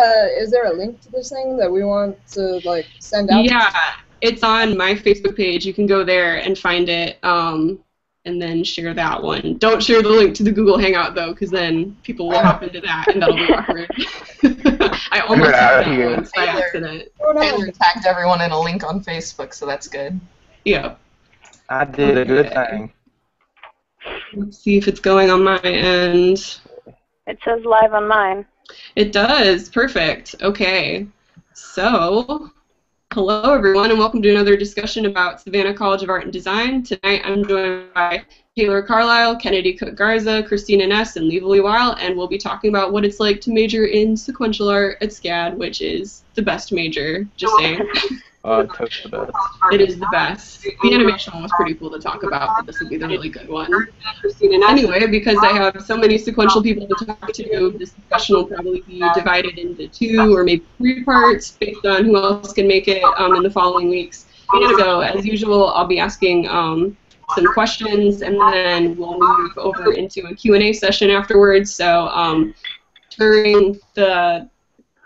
uh, is there a link to this thing that we want to like send out? Yeah, it's on my Facebook page. You can go there and find it, um, and then share that one. Don't share the link to the Google Hangout though, because then people will hop into that, and that'll be awkward. I almost Get outta did that here. once by accident. Taylor tagged everyone in a link on Facebook, so that's good. Yeah. I did a good thing. Let's see if it's going on my end. It says live on mine. It does. Perfect. Okay. So, hello everyone, and welcome to another discussion about Savannah College of Art and Design. Tonight I'm joined by Taylor Carlisle, Kennedy Cooke Garza, Kristina Ness, and Livali Wyle, and we'll be talking about what it's like to major in sequential art at SCAD, which is the best major. Just saying. Uh, toast the best. It is the best. The animation one was pretty cool to talk about, but this would be the really good one. Anyway, because I have so many sequential people to talk to, this discussion will probably be divided into two or maybe three parts based on who else can make it um, in the following weeks. So, as usual, I'll be asking um, some questions, and then we'll move over into a Q&A session afterwards. So, um, during the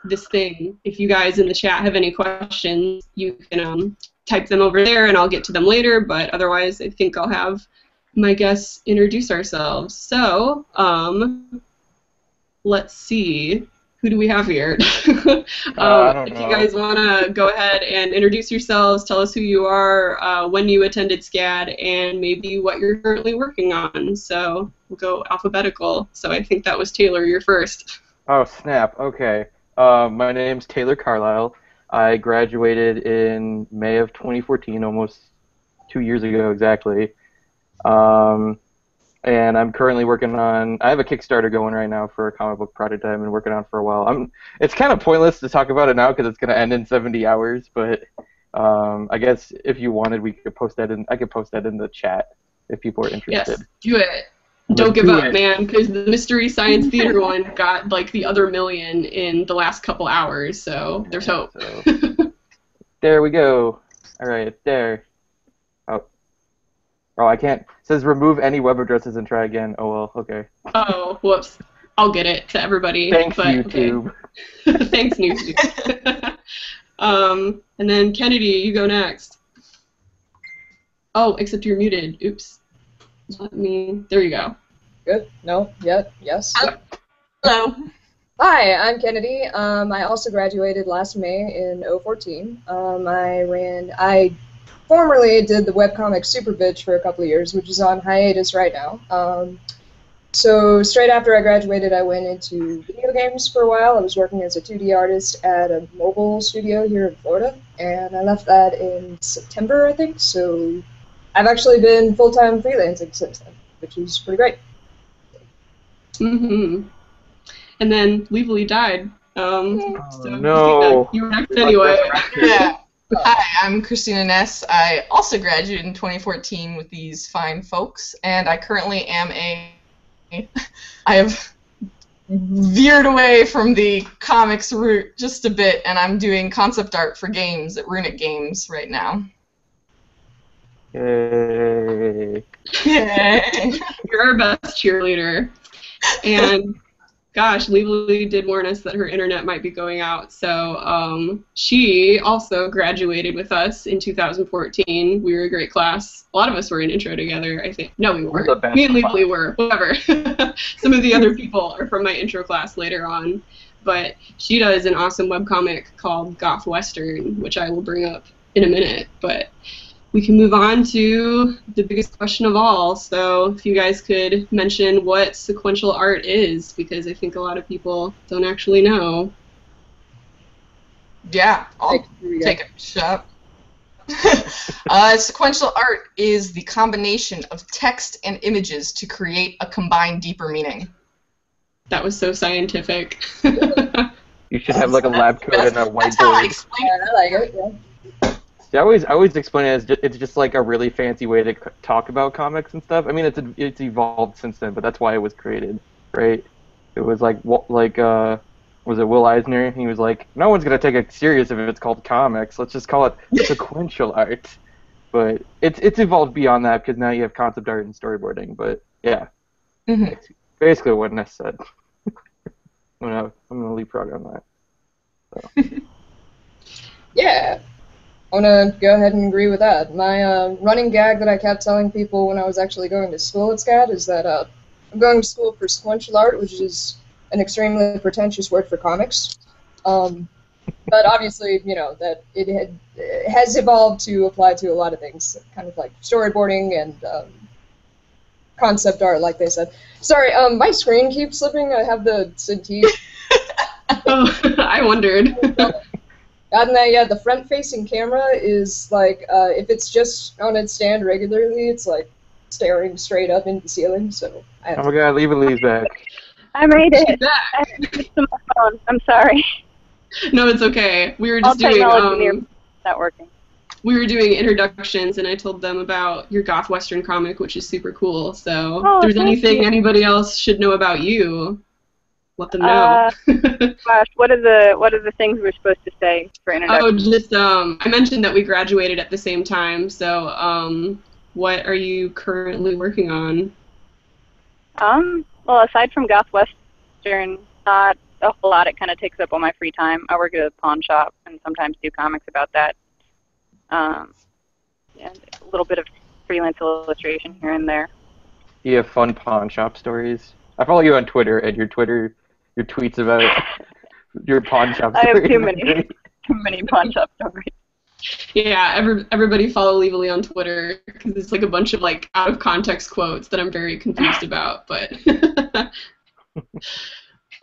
this thing. If you guys in the chat have any questions, you can um, type them over there and I'll get to them later, but otherwise, I think I'll have my guests introduce ourselves. So, um, let's see. Who do we have here? um, don't if you guys want to go ahead and introduce yourselves, tell us who you are, uh, when you attended SCAD, and maybe what you're currently working on. So we'll go alphabetical. So I think that was Taylor, you're first. Oh snap. Okay. Uh, my name's Taylor Carlisle. I graduated in May of 2014, almost two years ago exactly. Um, and I'm currently working on. I have a Kickstarter going right now for a comic book project I've been working on for a while. I'm. It's kind of pointless to talk about it now because it's going to end in 70 hours. But um, I guess if you wanted, we could post that in. I could post that in the chat if people are interested. Yes, do it. Let's Don't give do up, it. man, because the Mystery Science Theater one got like the other million in the last couple hours, so there's hope. So, there we go. All right, there. Oh. Oh, I can't. It says remove any web addresses and try again. Oh well. Okay. oh, whoops. I'll get it to everybody. Thanks, but, YouTube. Okay. Thanks, YouTube. um, and then Kennedy, you go next. Oh, except you're muted. Oops. Let me. There you go. Good. No. Yet. Yes. Hello. Hi, I'm Kennedy. Um, I also graduated last May in 014. Um, I ran. I formerly did the webcomic Super Bitch for a couple of years, which is on hiatus right now. Um, so straight after I graduated, I went into video games for a while. I was working as a 2D artist at a mobile studio here in Florida, and I left that in September, I think. So I've actually been full-time freelancing since then, which is pretty great. hmm And then Livali died. Um, Oh, so no. You were next anyway. Yeah. Hi, I'm Kristina Ness. I also graduated in 2014 with these fine folks, and I currently am a. I have veered away from the comics route just a bit, and I'm doing concept art for games at Runic Games right now. Yay. Yay! You're our best cheerleader. And gosh, Livali did warn us that her internet might be going out. So um, she also graduated with us in 2014. We were a great class. A lot of us were in intro together, I think. No, we weren't. the Me and class. Were. Whatever. Some of the other people are from my intro class later on. But she does an awesome webcomic called Goth Western, which I will bring up in a minute. But we can move on to the biggest question of all. So, if you guys could mention what sequential art is, because I think a lot of people don't actually know. Yeah, I'll Here we go. take a shot. uh, sequential art is the combination of text and images to create a combined deeper meaning. That was so scientific. You should have like a lab coat and a That's how I whiteboard. explain Yeah, I like it. Yeah. I always, I always explain it as just, it's just like a really fancy way to c- talk about comics and stuff. I mean, it's it's evolved since then, but that's why it was created, right? It was like Wa- like uh, was it Will Eisner? He was like, no one's gonna take it serious if it's called comics. Let's just call it sequential art. But it's it's evolved beyond that because now you have concept art and storyboarding. But yeah, Mhm. basically what Ness said. I'm gonna I'm gonna leapfrog on that. Yeah. I want to go ahead and agree with that. My uh, running gag that I kept telling people when I was actually going to school at SCAD is that uh, I'm going to school for sequential art, which is an extremely pretentious word for comics. Um, but obviously, you know, that it, had, it has evolved to apply to a lot of things, kind of like storyboarding and um, concept art, like they said. Sorry, um, my screen keeps slipping. I have the Cintiq. Oh, I wondered. And then, yeah, the front-facing camera is like, uh, if it's just on its stand regularly, it's like staring straight up into the ceiling. So I Oh my god, leave Elise back. I made She's it. back. I to my phone. I'm sorry. No, it's okay. We were All just doing technology near um, not working. we were doing introductions, and I told them about your Goth Western comic, which is super cool. So Oh, if there's anything you. anybody else should know about you, let them know. Uh, Gosh, what are the what are the things we're supposed to say for oh, just um, I mentioned that we graduated at the same time. So um, what are you currently working on? Um, well, aside from Goth Western, not a whole lot. It kind of takes up all my free time. I work at a pawn shop and sometimes do comics about that. Um, and a little bit of freelance illustration here and there. Do You have fun pawn shop stories. I follow you on Twitter, and your Twitter, your tweets about your pawn shop I have too many. Too many pawn shop stories. Yeah, every, everybody follow Livali on Twitter because it's like a bunch of like out of context quotes that I'm very confused about. But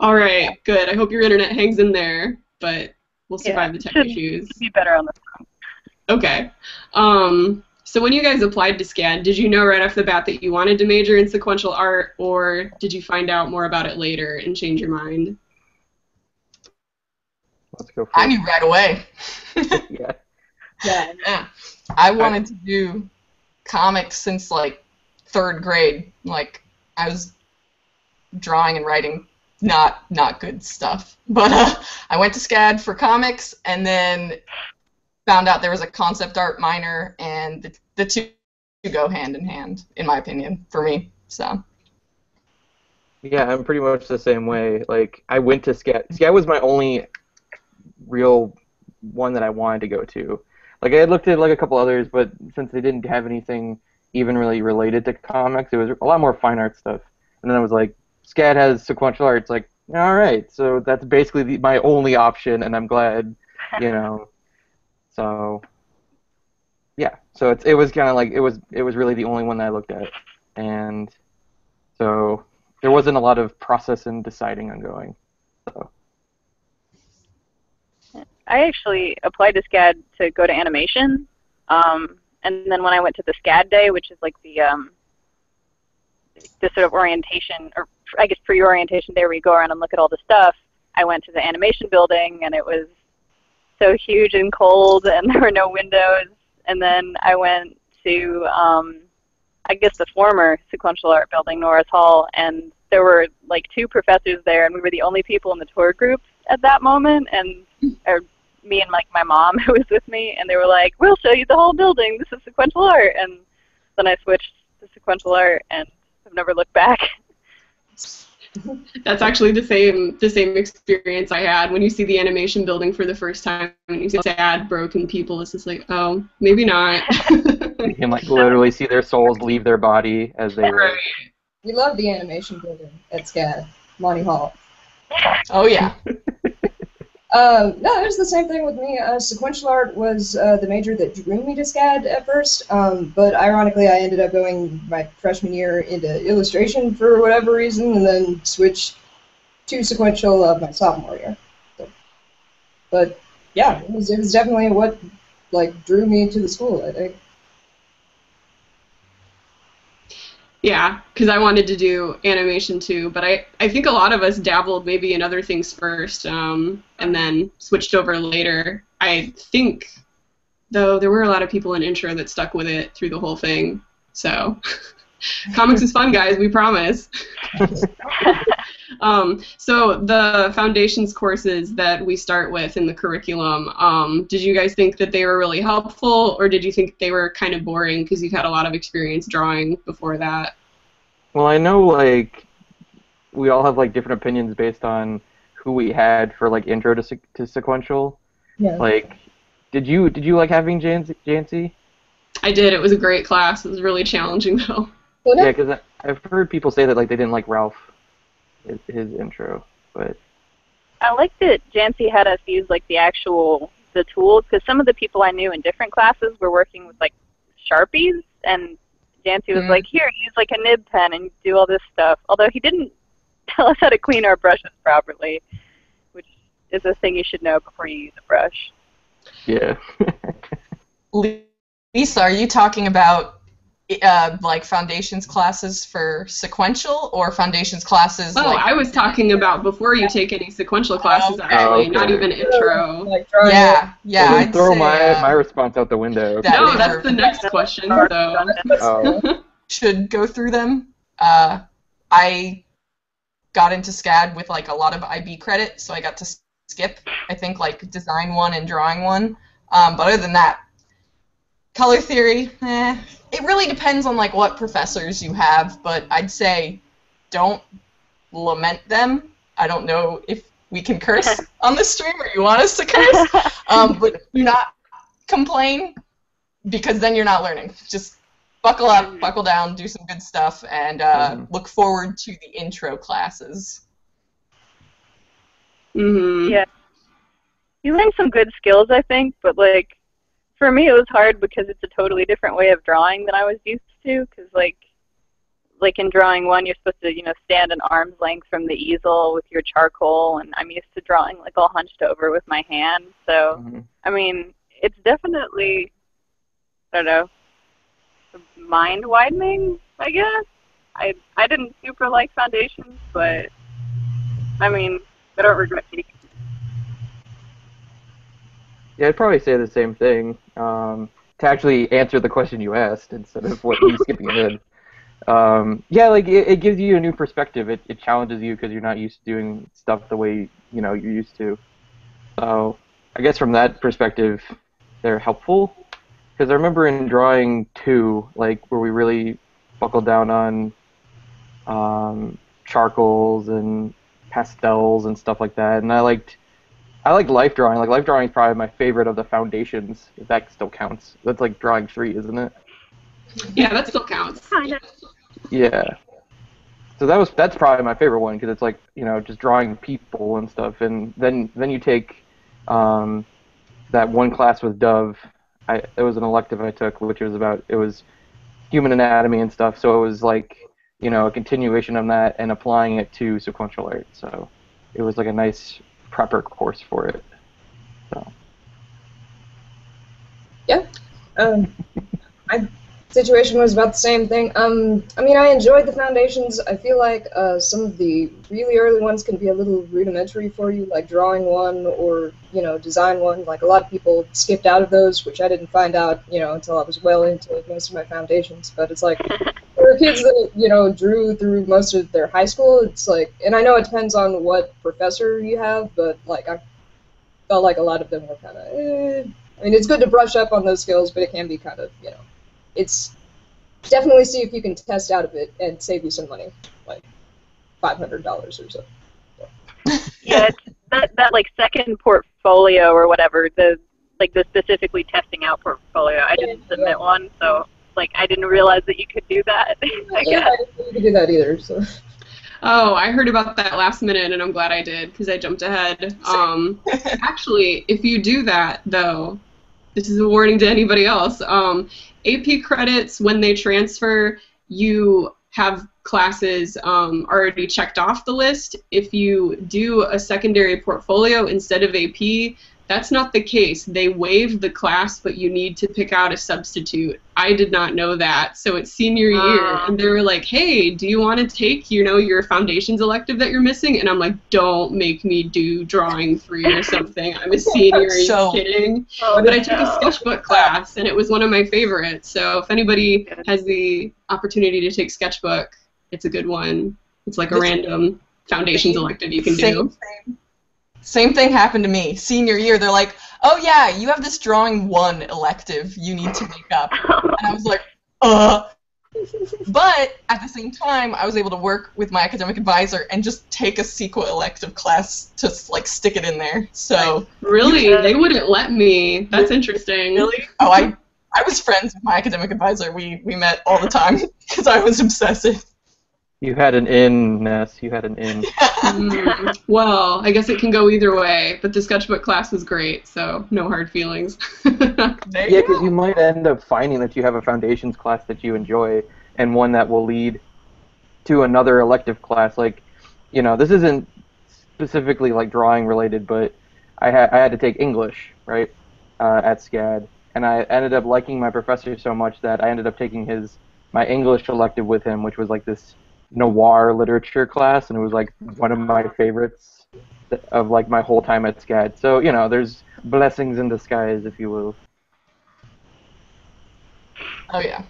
all right, good. I hope your internet hangs in there, but we'll survive Yeah, the tech should- issues. Be better on this one. Okay. Um, so when you guys applied to SCAD, did you know right off the bat that you wanted to major in sequential art, or did you find out more about it later and change your mind? Let's go. I knew right away. yeah. yeah. Yeah. I wanted to do comics since like third grade. Like I was drawing and writing not not good stuff. But uh, I went to SCAD for comics and then found out there was a concept art minor and the, the two go hand in hand in my opinion for me. So Yeah, I'm pretty much the same way. Like, I went to SCAD. SCAD was my only real one that I wanted to go to. Like, I had looked at like a couple others, but since they didn't have anything even really related to comics, it was a lot more fine art stuff. And then I was like, SCAD has sequential art. It's like, all right, so that's basically the, my only option, and I'm glad, you know. So, yeah. So it's it was kind of like it was it was really the only one that I looked at, and so there wasn't a lot of process in deciding on going. So I actually applied to SCAD to go to animation, um, and then when I went to the SCAD day, which is like the um, the sort of orientation, or I guess pre-orientation day where you go around and look at all the stuff, I went to the animation building, and it was so huge and cold, and there were no windows. And then I went to, um, I guess, the former sequential art building, Norris Hall, and there were like two professors there, and we were the only people in the tour group at that moment, and or me and like my mom who was with me, and they were like, "We'll show you the whole building. This is sequential art." And then I switched to sequential art, and I've never looked back. That's actually the same the same experience I had when you see the animation building for the first time and you see sad broken people. It's just like, oh, maybe not. you can like literally see their souls leave their body as they right. We love the animation building at SCAD, Monty Hall. oh yeah. Um, no, it was the same thing with me. Uh, sequential art was uh, the major that drew me to SCAD at first, um, but ironically, I ended up going my freshman year into illustration for whatever reason, and then switched to sequential of my sophomore year. So, but yeah, it was, it was definitely what like drew me to the school. I think. Yeah, because I wanted to do animation too, but I, I think a lot of us dabbled maybe in other things first, um, and then switched over later. I think, though, there were a lot of people in intro that stuck with it through the whole thing. So, comics is fun, guys. We promise. um, so the foundations courses that we start with in the curriculum, um, did you guys think that they were really helpful, or did you think they were kind of boring because you've had a lot of experience drawing before that? Well, I know like we all have like different opinions based on who we had for like intro to se- to sequential. Yeah. Like, did you did you like having Jancy? Jancy? I did. It was a great class. It was really challenging though. Well, Yeah, because I've heard people say that like they didn't like Ralph, his, his intro, but I like that Jancy had us use like the actual the tools because some of the people I knew in different classes were working with like sharpies, and Jancy was Mm. like, "Here, use like a nib pen and do all this stuff." Although he didn't tell us how to clean our brushes properly, which is a thing you should know before you use a brush. yeah. Lisa, are you talking about uh, like foundations classes for sequential or foundations classes Oh, like I was talking about before you take any sequential classes, actually, okay. not even intro. like drawing yeah yeah Well, I'd throw say, my uh, my response out the window. that- No, that's were- the next question. So. Oh. should go through them. Uh, I got into SCAD with like a lot of IB credit, so I got to skip I think like design one and drawing one. Um, but other than that, color theory, eh, it really depends on like what professors you have. But I'd say don't lament them. I don't know if we can curse on the stream or you want us to curse, um, but do not complain because then you're not learning. Just buckle up, buckle down, do some good stuff, and uh, Mhm. look forward to the intro classes. hmm Yeah. you learn some good skills, I think, but like for me, it was hard because it's a totally different way of drawing than I was used to. Because like, like in drawing one, you're supposed to you know stand an arm's length from the easel with your charcoal, and I'm used to drawing like all hunched over with my hand. So Mhm. I mean, it's definitely I don't know mind widening. I guess I I didn't super like foundations, but I mean, I don't regret taking. Yeah, I'd probably say the same thing. Um, to actually answer the question you asked instead of what you skipping ahead. Um, yeah, like it, it gives you a new perspective. It, it challenges you because you're not used to doing stuff the way you know you're used to. So I guess from that perspective, they're helpful. Because I remember in drawing two, like where we really buckled down on um, charcoals and pastels and stuff like that, and I liked I like life drawing. Like life drawing is probably my favorite of the foundations, if that still counts. That's like drawing three, isn't it? Yeah, that still counts. Kind of. Yeah. So that was that's probably my favorite one because it's like you know just drawing people and stuff, and then then you take um, that one class with Dove. I it was an elective I took, which was about it was human anatomy and stuff. So it was like you know a continuation of that and applying it to sequential art. So it was like a nice prepper course for it. So Um, my situation was about the same thing. Um, I mean, I enjoyed the foundations. I feel like uh, some of the really early ones can be a little rudimentary for you, like drawing one or you know design one. Like a lot of people skipped out of those, which I didn't find out you know until I was well into most of my foundations. But it's like for kids that you know drew through most of their high school, it's like, and I know it depends on what professor you have, but like I felt like a lot of them were kind of. Eh. I mean, it's good to brush up on those skills, but it can be kind of, you know, it's definitely see if you can test out of it and save you some money, like five hundred dollars or so. Yeah, it's that that like second portfolio or whatever the like the specifically testing out portfolio. I didn't submit one, so like I didn't realize that you could do that. I Yeah, guess. I didn't think you could do that either. So Oh, I heard about that last minute, and I'm glad I did because I jumped ahead. Um, actually, if you do that, though, this is a warning to anybody else. Um, AP credits, when they transfer, you have classes um, already checked off the list. If you do a secondary portfolio instead of AP, that's not the case. They waive the class, but you need to pick out a substitute. I did not know that. So it's senior year, Ah. and they were like, "Hey, do you want to take, you know, your foundations elective that you're missing?" And I'm like, "Don't make me do drawing three or something. I'm a senior. Are you kidding?" Oh, But I took a sketchbook class, and it was one of my favorites. So if anybody has the opportunity to take sketchbook, it's a good one. It's like a This- random foundations elective you can same, do. Same, same thing happened to me. Senior year, they're like, "Oh yeah, you have this drawing one elective you need to make up," and I was like, "Uh, But at the same time, I was able to work with my academic advisor and just take a SEQA elective class to like stick it in there. So Really? They wouldn't let me. That's interesting. really, oh, I I was friends with my academic advisor. We we met all the time because I was obsessive. You had an in, Ness. You had an in. Mm, well, I guess it can go either way, but the sketchbook class was great, so no hard feelings. Yeah, you because you might end up finding that you have a foundations class that you enjoy, and one that will lead to another elective class. Like, you know, this isn't specifically like drawing related, but I had I had to take English right uh, at SCAD, and I ended up liking my professor so much that I ended up taking his my English elective with him, which was like this noir literature class, and it was like one of my favorites of like my whole time at SCAD. So you know, there's blessings in disguise, if you will. Oh yeah.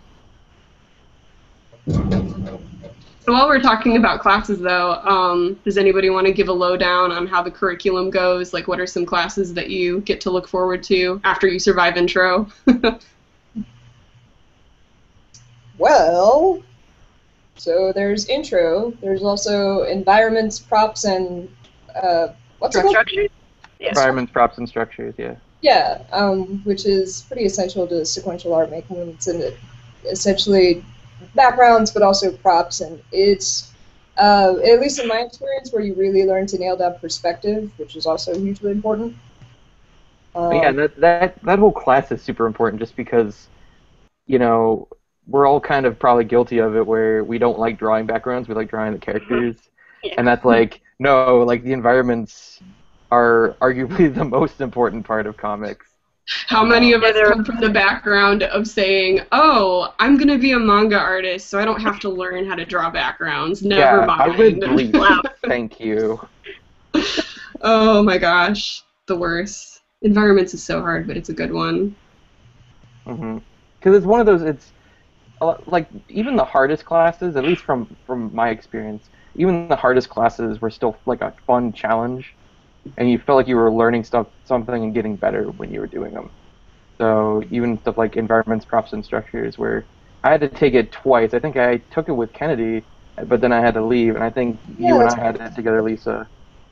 So while we're talking about classes, though, um, does anybody want to give a lowdown on how the curriculum goes? Like, what are some classes that you get to look forward to after you survive intro? Well, so there's intro. There's also environments, props, and uh, what's it called? Structures? Yeah. Environments, props, and structures. Yeah. Yeah, um, which is pretty essential to sequential art making. It's in it, essentially backgrounds, but also props, and it's uh, at least in my experience where you really learn to nail down perspective, which is also hugely important. Um, yeah, that that that whole class is super important, just because, you know, we're all kind of probably guilty of it, where we don't like drawing backgrounds, we like drawing the characters, Yeah. and that's like no, like the environments are arguably the most important part of comics. How many of us come from the background of saying, "Oh, I'm gonna be a manga artist, so I don't have to learn how to draw backgrounds." Never yeah, I would mind. bleed. Thank you. oh my gosh, the worst. Environments is so hard, but it's a good one. Mm-hmm. Because it's one of those. It's a lot- like even the hardest classes, at least from from my experience, even the hardest classes were still like a fun challenge, and you felt like you were learning stuff, something, and getting better when you were doing them. So even stuff like environments, props, and structures, where I had to take it twice. I think I took it with Kennedy, but then I had to leave, and I think Yeah, you and I had it together, Lisa.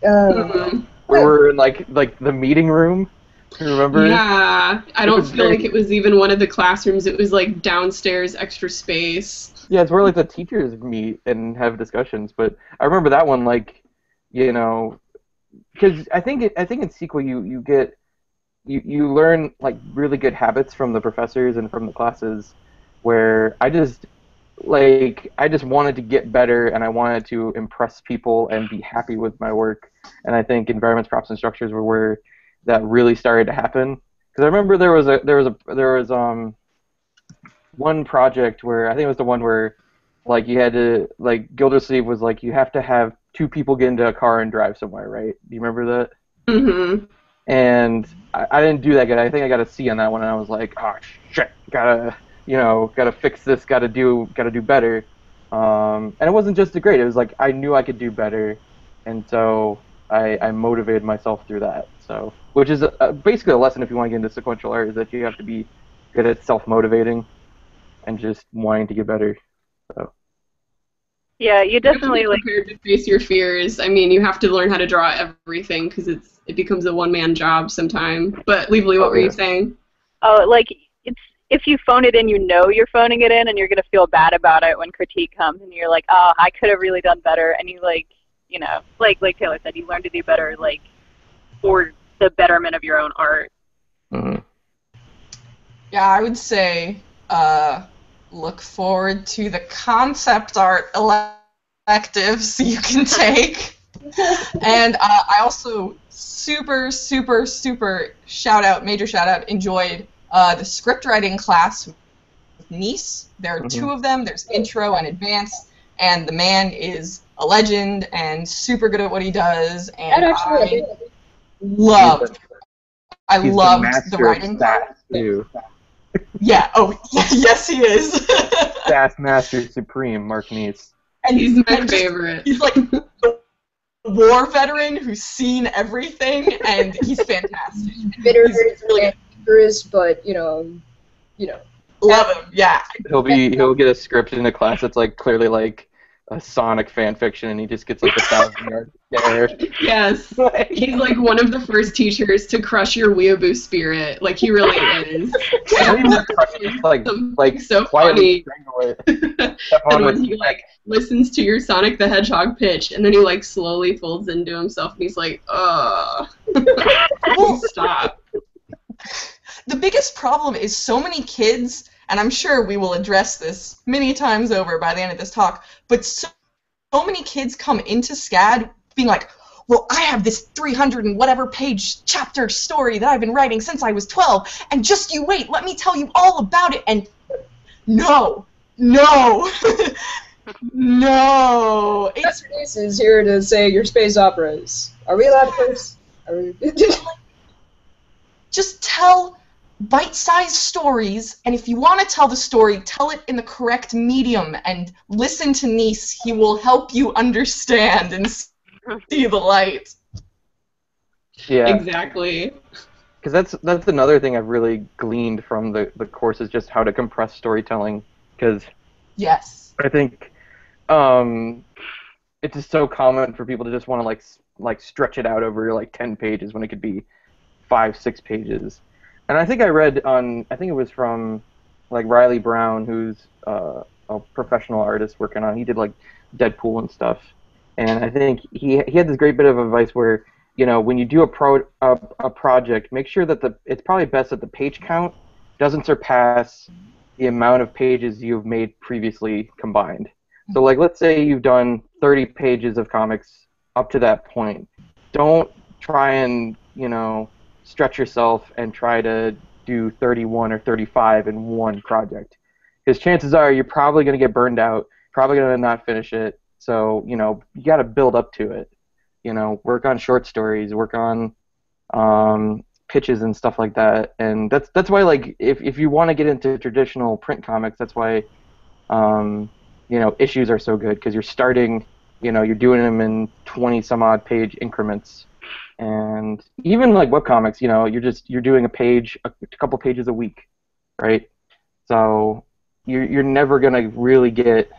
um. We were in like like the meeting room. Remember? Yeah, I don't feel like it was even one of the classrooms. It was like downstairs, extra space. Yeah, it's where like the teachers meet and have discussions. But I remember that one, like, you know, because I think it, I think in sequel you you get you you learn like really good habits from the professors and from the classes, where I just like I just wanted to get better and I wanted to impress people and be happy with my work. And I think environments, props, and structures were where that really started to happen. Because I remember there was a there was a there was um one project where I think it was the one where like you had to like Gildersleeve was like you have to have two people get into a car and drive somewhere, right? Do you remember that? hmm And I, I didn't do that good. I think I got a C on that one, and I was like, oh shit, gotta you know gotta fix this, gotta do gotta do better. Um, and it wasn't just a grade; it was like I knew I could do better, and so I, I motivated myself through that. So, which is a, a, basically a lesson if you want to get into sequential art is that you have to be good at self motivating and just wanting to get better. Yeah, you You have to definitely be like prepared to face your fears. I mean, you have to learn how to draw everything because it's it becomes a one man job sometime. But Livali, what Oh, were you oh, saying? oh like it's if you phone it in, you know you're phoning it in, and you're gonna feel bad about it when critique comes, and you're like, oh, I could have really done better, and you like, you know, like like Taylor said, you learn to do better, like for the betterment of your own art. Mhm. Yeah, I would say uh, look forward to the concept art electives you can take. and uh, I also super, super, super shout out, major shout out, enjoyed uh, the script writing class with Kneece. There are Mhm. two of them. There's intro and advanced, and the man is a legend and super good at what he does. And that actually, I I think, loved, I He's the loved the writing class. too. Yeah. Oh, yes, he is. Sass Master Supreme, Mark Kneece. and He's my just- favorite. He's like the war veteran who's seen everything, and he's fantastic. bitter, He's really dangerous, but you know, you know, Love him. Yeah. He'll be he'll get a script in a class that's like clearly like a Sonic fan fiction, and he just gets like a thousand yard stare. Yes. He's like one of the first teachers to crush your weeaboo spirit. Like he really is. I don't even crush it, just, like like so quietly funny. strangle it. And when he like listens to your Sonic the Hedgehog pitch, and then he like slowly folds into himself, and he's like, "Ugh, stop." the biggest problem is so many kids, and I'm sure we will address this many times over by the end of this talk, but so, so many kids come into SCAD being like, well, I have this 300 and whatever page chapter story that I've been writing since I was 12, and just you wait, let me tell you all about it. And no, no, no. It's is here to say your space operas. Are we allowed to curse? Are we... just tell bite-sized stories and if you want to tell the story tell it in the correct medium and listen to Kneece he will help you understand and see the light Yeah, Exactly. because that's that's another thing I've really gleaned from the the course is just how to compress storytelling. Because yes I think um, it's just so common for people to just want to like like stretch it out over like ten pages when it could be five six pages. And I think I read on I think it was from like Reilly Brown, who's uh, a professional artist working on. He did like Deadpool and stuff. And I think he he had this great bit of advice where you know when you do a pro a, a project, make sure that the it's probably best that the page count doesn't surpass the amount of pages you've made previously combined. So like let's say you've done 30 pages of comics up to that point. Don't try and, you know, stretch yourself and try to do 31 or 35 in one project. Because chances are you're probably going to get burned out, probably going to not finish it. So, you know, you got to build up to it. You know, work on short stories, work on um, pitches and stuff like that. And that's that's why like if if you want to get into traditional print comics, that's why um, you know issues are so good because you're starting, you know, you're doing them in 20 some odd page increments. And even like web comics, you know, you're just you're doing a page, a couple pages a week, right? So you're you're never gonna really get,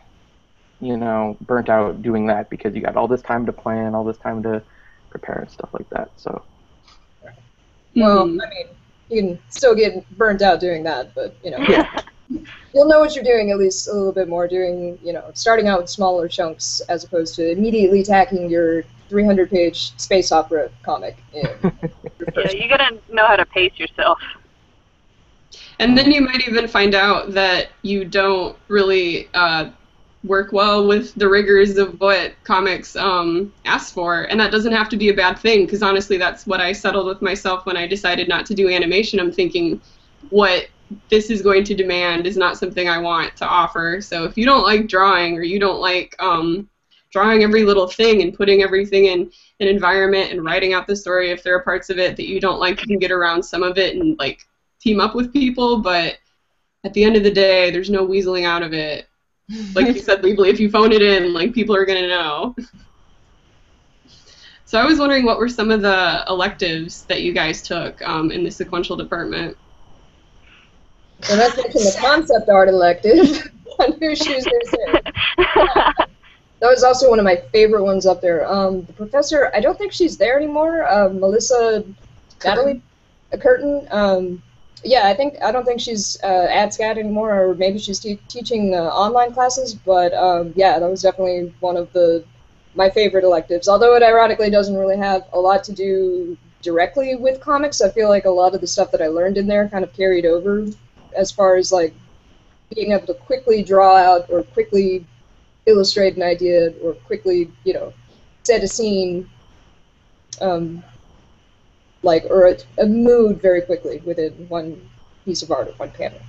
you know, burnt out doing that because you got all this time to plan, all this time to prepare and stuff like that. So well, Mhm. I mean, you can still get burnt out doing that, but you know, you'll know what you're doing at least a little bit more. Doing, you know, starting out with smaller chunks as opposed to immediately tacking your 300-page space opera comic in. Yeah, you gotta know how to pace yourself. And then you might even find out that you don't really uh, work well with the rigors of what comics um, ask for, and that doesn't have to be a bad thing. Because honestly, that's what I settled with myself when I decided not to do animation. I'm thinking, what this is going to demand is not something I want to offer. So if you don't like drawing or you don't like um, drawing every little thing and putting everything in an environment and writing out the story, if there are parts of it that you don't like, you can get around some of it and like team up with people, but at the end of the day, there's no weaseling out of it. Like you said, Livali, if you phone it in, like people are gonna know. So I was wondering what were some of the electives that you guys took um, in the sequential department. So that's mention the concept art elective on Whose Shoes They Say. That was also one of my favorite ones up there. Um, the professor, I don't think she's there anymore. Uh, Melissa Natalie uh, Curtin. Um, yeah, I think I don't think she's uh, at SCAD anymore, or maybe she's te- teaching uh, online classes. But um, yeah, that was definitely one of the my favorite electives. Although it ironically doesn't really have a lot to do directly with comics, I feel like a lot of the stuff that I learned in there kind of carried over as far as like being able to quickly draw out or quickly illustrate an idea or quickly, you know, set a scene, um, like or a, a mood very quickly within one piece of art or one panel.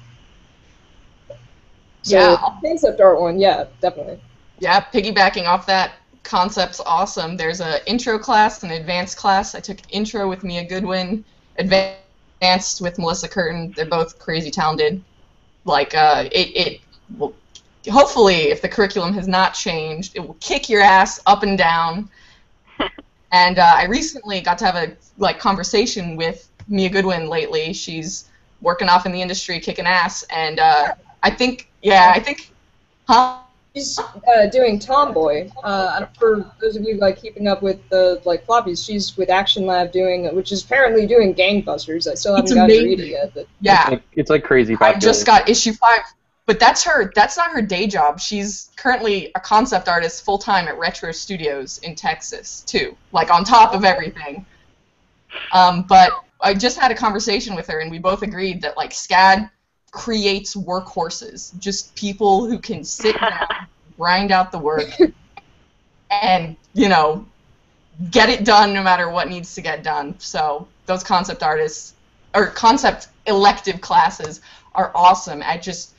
So Yeah. concept art one, yeah, definitely. Yeah, piggybacking off that, concept's awesome. There's a intro class and an advanced class. I took intro with Mia Goodwin, advanced with Melissa Curtin. They're both crazy talented. Like, uh, it, it will, hopefully, if the curriculum has not changed, it will kick your ass up and down. and uh, I recently got to have a like conversation with Mia Goodwin lately. She's working off in the industry, kicking ass, and uh, I think, yeah, I think, huh? She's uh, doing Tomboy. Uh, for those of you like keeping up with the like floppies, she's with Action Lab doing, which is apparently doing gangbusters. I still haven't It's gotten to read it yet, but Yeah, It's like, it's like crazy I just got issue five, but that's her. That's not her day job. She's currently a concept artist full time at Retro Studios in Texas too. Like on top of everything. Um, but I just had a conversation with her, and we both agreed that like SCAD creates workhorses, just people who can sit down, grind out the work, and you know, get it done no matter what needs to get done. So those concept artists or concept elective classes are awesome at just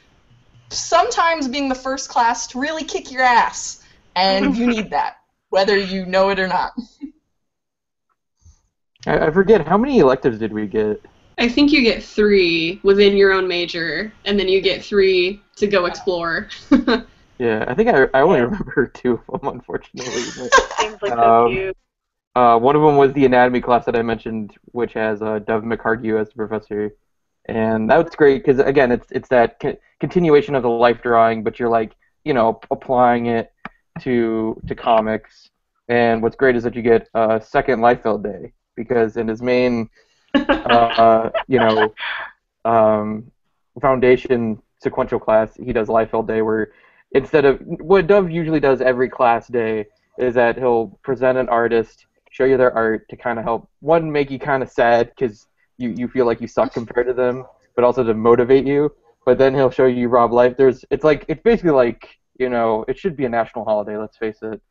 sometimes being the first class to really kick your ass, and you need that, whether you know it or not. I, I forget how many electives did we get. I think you get three within your own major, and then you get three to go explore. Yeah, I think I, I only remember two of them, unfortunately. but- Seems like so Um. Uh, one of them was the anatomy class that I mentioned, which has uh, Dove McHargue as the professor, and that's great because again, it's it's that co- continuation of the life drawing, but you're like you know applying it to to comics. And what's great is that you get a second life Liefeld day because in his main uh, you know um, foundation sequential class, he does life Liefeld day where instead of what Dove usually does every class day is that he'll present an artist, show you their art to kind of help one make you kind of sad because you, you feel like you suck compared to them, but also to motivate you. But then he'll show you Rob Life. There's it's like it's basically like you know it should be a national holiday. Let's face it.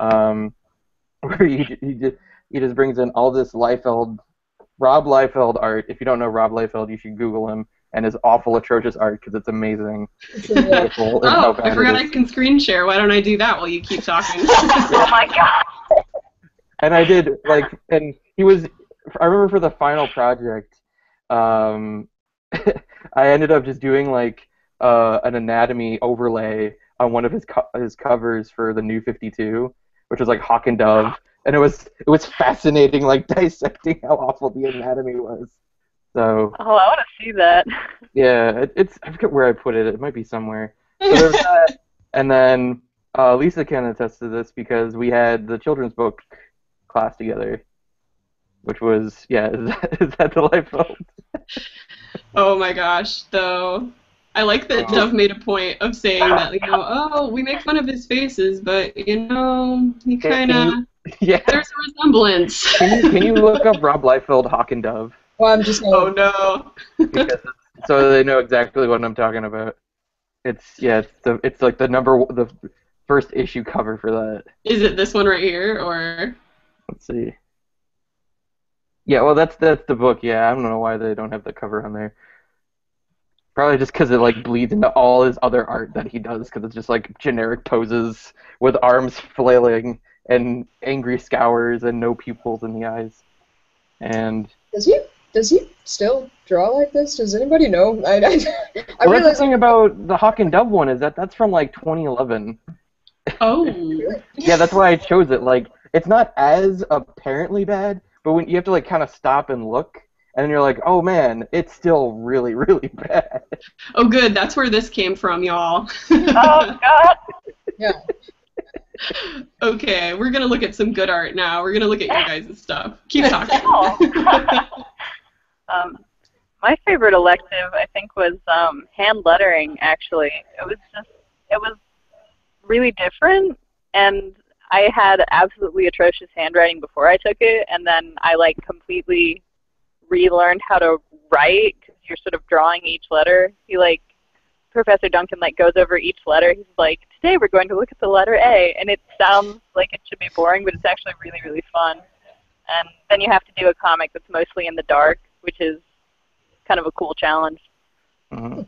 Um, where he he just, he just brings in all this Liefeld, Rob Liefeld art. If you don't know Rob Liefeld, you should Google him and his awful, atrocious art because it's amazing. it's, Beautiful oh, I forgot. I can screen share. Why don't I do that while you keep talking? oh my god. and I did like, and he was. I remember for the final project, um, I ended up just doing like uh, an anatomy overlay on one of his co- his covers for the New Fifty Two, which was like Hawk and Dove, and it was it was fascinating, like dissecting how awful the anatomy was. So Oh, I want to see that. yeah, it, it's I forget where I put it. It might be somewhere. So and then uh, Lisa can attest to this because we had the children's book class together, which was yeah, is that, is that lifeboat? oh my gosh, though. I like that Oh. Dove made a point of saying that, you know, oh, we make fun of his faces, but you know, he kind of yeah. there's a resemblance. Can you, can you look up Rob Liefeld, Hawk and Dove, well, I'm just oh no. because so they know exactly what I'm talking about. It's yeah, it's the it's like the number the first issue cover for that. Is it this one right here, or Let's see. Yeah, well, that's that's the book. Yeah, I don't know why they don't have the cover on there. Probably just because it like bleeds into all his other art that he does, because it's just like generic poses with arms flailing and angry scours and no pupils in the eyes. And Does he? Does he still draw like this? Does anybody know? I, I, I well, that's the thing about the Hawk and Dove one is that that's from like 2011. oh, Yeah, that's why I chose it. Like, it's not as apparently bad, but when you have to like kind of stop and look, and you're like, oh man, it's still really, really bad. oh, good. That's where this came from, y'all. Oh god. yeah. okay, we're gonna look at some good art now. We're gonna look at your guys' stuff. Keep talking. Oh. um, my favorite elective, I think, was um, hand lettering. Actually, it was just it was really different, and I had absolutely atrocious handwriting before I took it, and then I like completely relearned how to write because you're sort of drawing each letter. He like Professor Duncan like goes over each letter. He's like, today we're going to look at the letter A, and it sounds like it should be boring, but it's actually really really fun. And then you have to do a comic that's mostly in the dark, which is kind of a cool challenge. Mhm.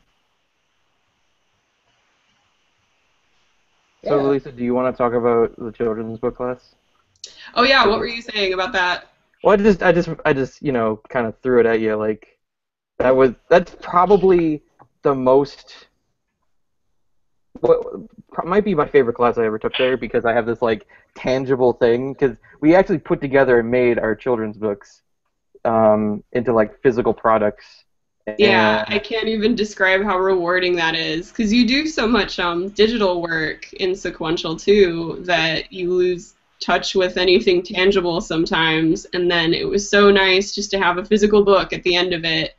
So, Yeah. Lisa, do you want to talk about the children's book class? Oh yeah, what were you saying about that? Well, I just, I just, I just, you know, kind of threw it at you. Like, that was, that's probably the most, what might be my favorite class I ever took there because I have this like tangible thing. Because we actually put together and made our children's books um, into like physical products Yeah, I can't even describe how rewarding that is because you do so much um, digital work in sequential too that you lose touch with anything tangible sometimes. And then it was so nice just to have a physical book at the end of it.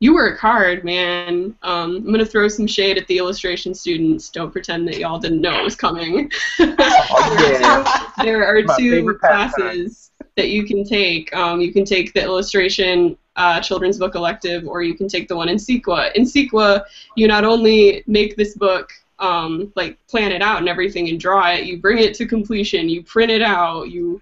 You work hard, man. Um, I'm gonna throw some shade at the illustration students. Don't pretend that y'all didn't know it was coming. Oh, there are My two classes that you can take. Um, you can take the illustration uh, children's book elective, or you can take the one in SEQA. In SEQA, you not only make this book, um, like plan it out and everything, and draw it. You bring it to completion. You print it out. You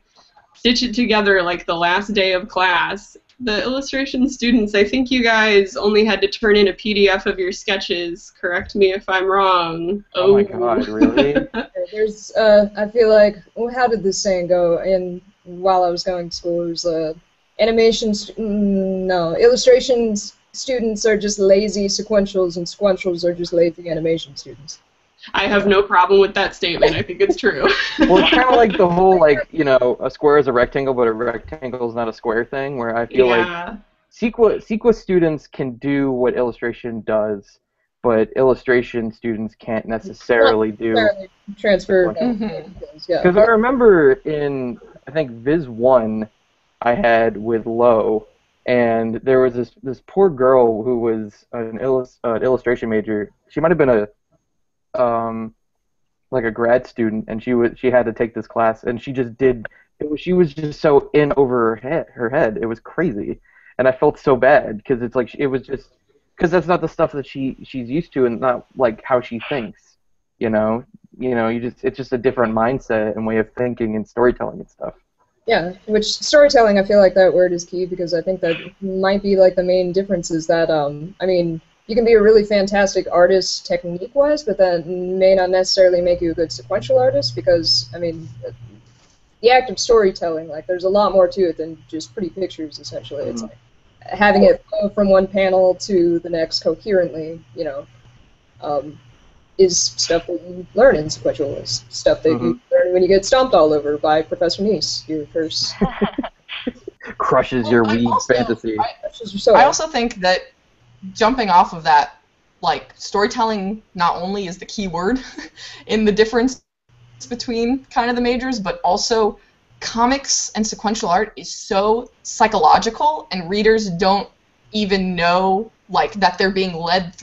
stitch it together like the last day of class. The illustration students, I think you guys only had to turn in a PDF of your sketches. Correct me if I'm wrong. Oh my god, really? There's, uh, I feel like, well, how did this saying go? And while I was going to school, it was uh, animation, st- mm, no, illustrations students are just lazy sequentials, and sequentials are just lazy animation students. I have no problem with that statement. I think it's true. well, it's kind of like the whole like you know a square is a rectangle, but a rectangle is not a square thing. Where I feel like yeah. SEQA SEQA students can do what illustration does, but illustration students can't necessarily do. Apparently Transfer. Mhm. Yeah. Because I remember in I think Viz one, I had with Lowe, and there was this this poor girl who was an illus, uh, illustration major. She might have been a um like a grad student, and she was she had to take this class, and she just did. Was, she was just so in over her head. Her head. It was crazy, and I felt so bad because it's like it was just because that's not the stuff that she she's used to, and not like how she thinks. You know, you know, you just it's just a different mindset and way of thinking and storytelling and stuff. Yeah, which storytelling, I feel like that word is key because I think that might be like the main difference is that, um, I mean, you can be a really fantastic artist technique-wise, but that may not necessarily make you a good sequential artist because, I mean, the act of storytelling, like, there's a lot more to it than just pretty pictures, essentially. It's Mhm. like having it flow from one panel to the next coherently, you know, um, is stuff that you learn in sequential. Is stuff that you mm-hmm. learn when you get stomped all over by Professor Kneece, your first. Crushes your Well, I Wii also- fantasy. I- so I also think that jumping off of that, like storytelling not only is the key word in the difference between kind of the majors, but also comics and sequential art is so psychological, and readers don't even know like that they're being led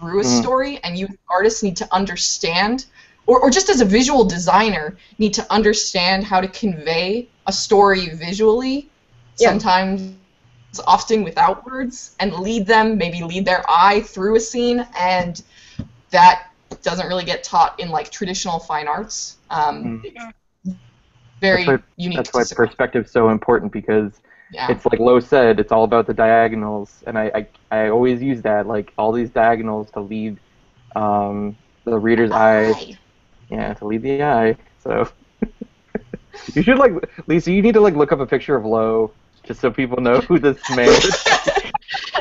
through a Mm. story, and you artists need to understand. Or, or just as a visual designer, need to understand how to convey a story visually. Yeah. Sometimes often without words and lead them, maybe lead their eye through a scene, and that doesn't really get taught in like traditional fine arts. Um, Very That's why- unique. That's why sequential. perspective's so important because Yeah. it's like Lowe said, it's all about the diagonals, and I, I, I always use that like all these diagonals to lead um, the reader's eye, Aye. yeah, to lead the eye. So you should like Lisa, you need to like look up a picture of Lowe just so people know who this man is.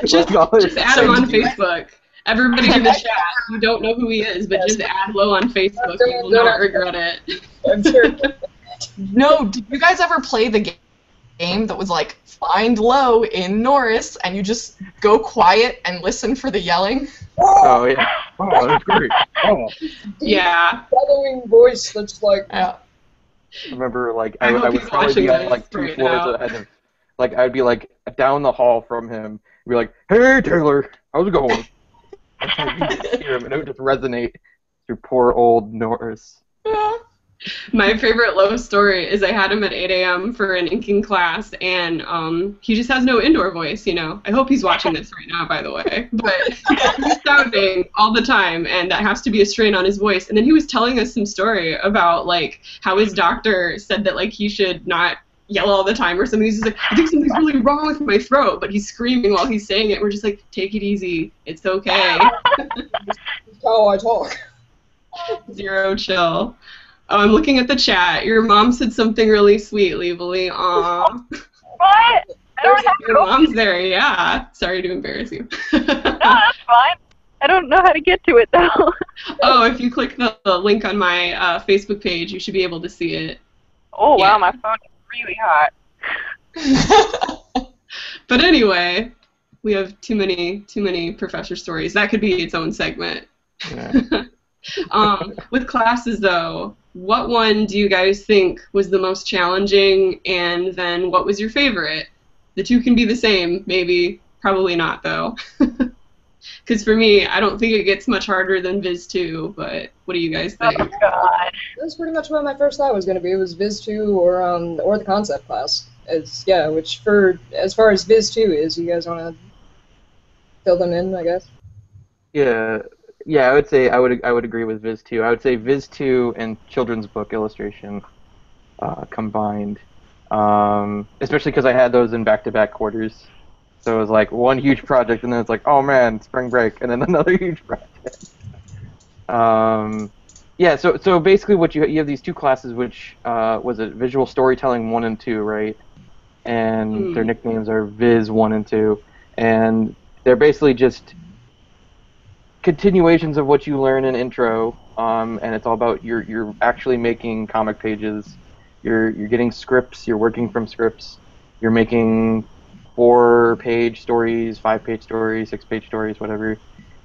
just, Like, just add him on Facebook. Everybody in the chat, you don't know who he is, but just add Lowe on Facebook. You will not regret it. No, did you guys ever play the ga- game that was like find Lowe in Norris and you just go quiet and listen for the yelling? Oh, oh yeah. Oh, that's great. Oh. Yeah. Following voice that's like. Yeah. I remember like I, I I, would probably be on like two floors now. ahead of like I'd be like down the hall from him, be like, Hey Taylor, how's it going? That's how hear him and it would just resonate through poor old Norris. My favorite Lowe story is I had him at 8 a.m. for an inking class, and um, he just has no indoor voice, you know. I hope he's watching this right now, by the way. But he's sounding all the time, and that has to be a strain on his voice. And then he was telling us some story about, like, how his doctor said that, like, he should not yell all the time or something. He's just like, I think something's really wrong with my throat, but he's screaming while he's saying it. We're just like, take it easy. It's okay. how I talk. Zero chill. Oh, I'm looking at the chat. Your mom said something really sweet, Livali. Aw. What? I don't have Your mom's there, yeah. Sorry to embarrass you. No, that's fine. I don't know how to get to it though. oh, if you click the, the link on my uh, Facebook page, you should be able to see it. oh Yeah. wow, my phone is really hot. But anyway, we have too many too many professor stories. That could be its own segment. Yeah. Um, with classes though, what one do you guys think was the most challenging, and then what was your favorite? The two can be the same, maybe. Probably not though. Because for me, I don't think it gets much harder than Viz 2, but what do you guys Oh think? God. That's pretty much what my first thought was going to be. It Was Viz two or um or the concept class? It's yeah, which for as far as Viz two is, you guys want to fill them in, I guess. Yeah, yeah, I would say I would I would agree with Viz 2. I would say Viz 2 and children's book illustration uh, combined, um, especially because I had those in back-to-back quarters. So it was like one huge project, and then it's like, oh man, spring break, and then another huge project. Um, yeah, so so basically, what you you have these two classes, which uh, was it visual storytelling one and two, right? And Hmm. their nicknames are Viz one and two, and they're basically just continuations of what you learn in intro, um, and it's all about you're you're actually making comic pages. You're you're getting scripts. You're working from scripts. You're making four page stories, five page stories, six page stories, whatever.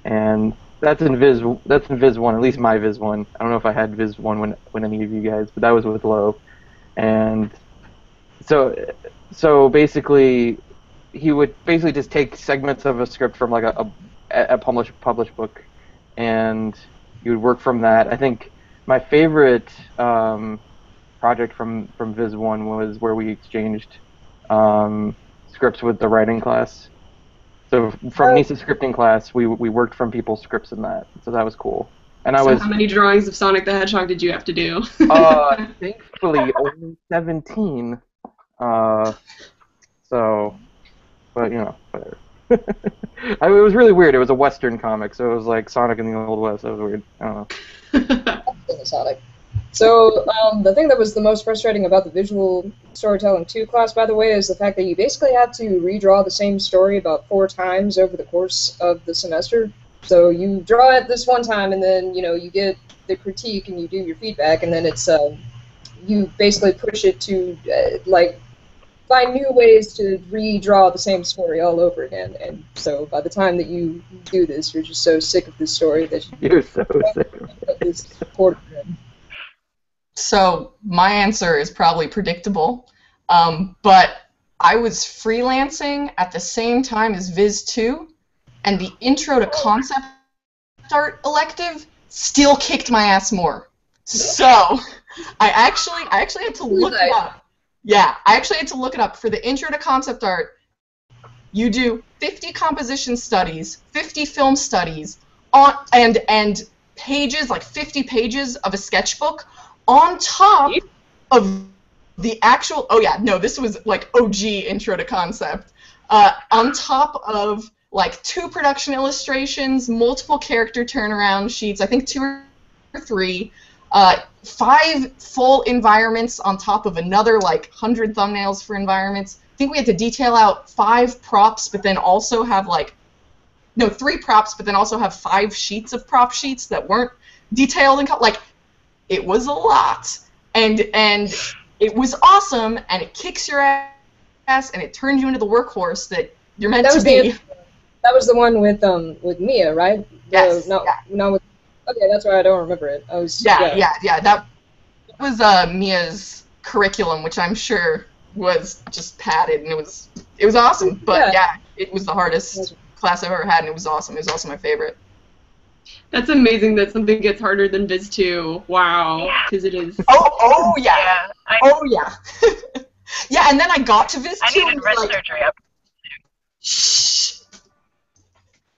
And that's in Viz. That's in Viz one. At least my Viz one. I don't know if I had Viz one when when any of you guys, but that was with Lowe. And so so basically, he would basically just take segments of a script from like a, a, a published published book, and you would work from that. I think my favorite um, project from from Viz one was where we exchanged um, scripts with the writing class. So from Oh. Kneece's scripting class, we we worked from people's scripts in that. So that was cool. And I so was how many drawings of Sonic the Hedgehog did you have to do? uh, thankfully only 17. Uh, so, but you know, whatever. I it was really weird. It was a Western comic, so it was like Sonic in the Old West. That was weird. I don't know. Sonic. So um, the thing that was the most frustrating about the visual storytelling two class, by the way, is the fact that you basically have to redraw the same story about four times over the course of the semester. So you draw it this one time, and then you know you get the critique and you do your feedback, and then it's um, you basically push it to uh, like find new ways to redraw the same story all over again. And so by the time that you do this, you're just so sick of this story that you You're so sick. put this quarter in. So my answer is probably predictable, um, but I was freelancing at the same time as Viz 2, and the intro to concept art elective still kicked my ass more. So I actually I actually had to look it up. Yeah, I actually had to look it up for the intro to concept art. You do 50 composition studies, 50 film studies, on and and pages like 50 pages of a sketchbook on top of the actual oh yeah no this was like og intro to concept uh, on top of like two production illustrations multiple character turnaround sheets i think two or three uh, five full environments on top of another like 100 thumbnails for environments i think we had to detail out five props but then also have like no three props but then also have five sheets of prop sheets that weren't detailed and like it was a lot and and it was awesome and it kicks your ass and it turns you into the workhorse that you're meant That to was be the that was the one with um with Mia, right? Yes, The, no, yeah. no. With, okay, that's why I don't remember it. I was yeah yeah yeah that was uh mia's curriculum which i'm sure was just padded and it was it was awesome but yeah, it was the hardest class i've ever had and it was awesome it was also my favorite That's amazing that something gets harder than Viz 2. Wow. Because it is. oh oh yeah Yeah. I, oh yeah yeah and then i got to viz I too needed and wrist like surgery. Up. shh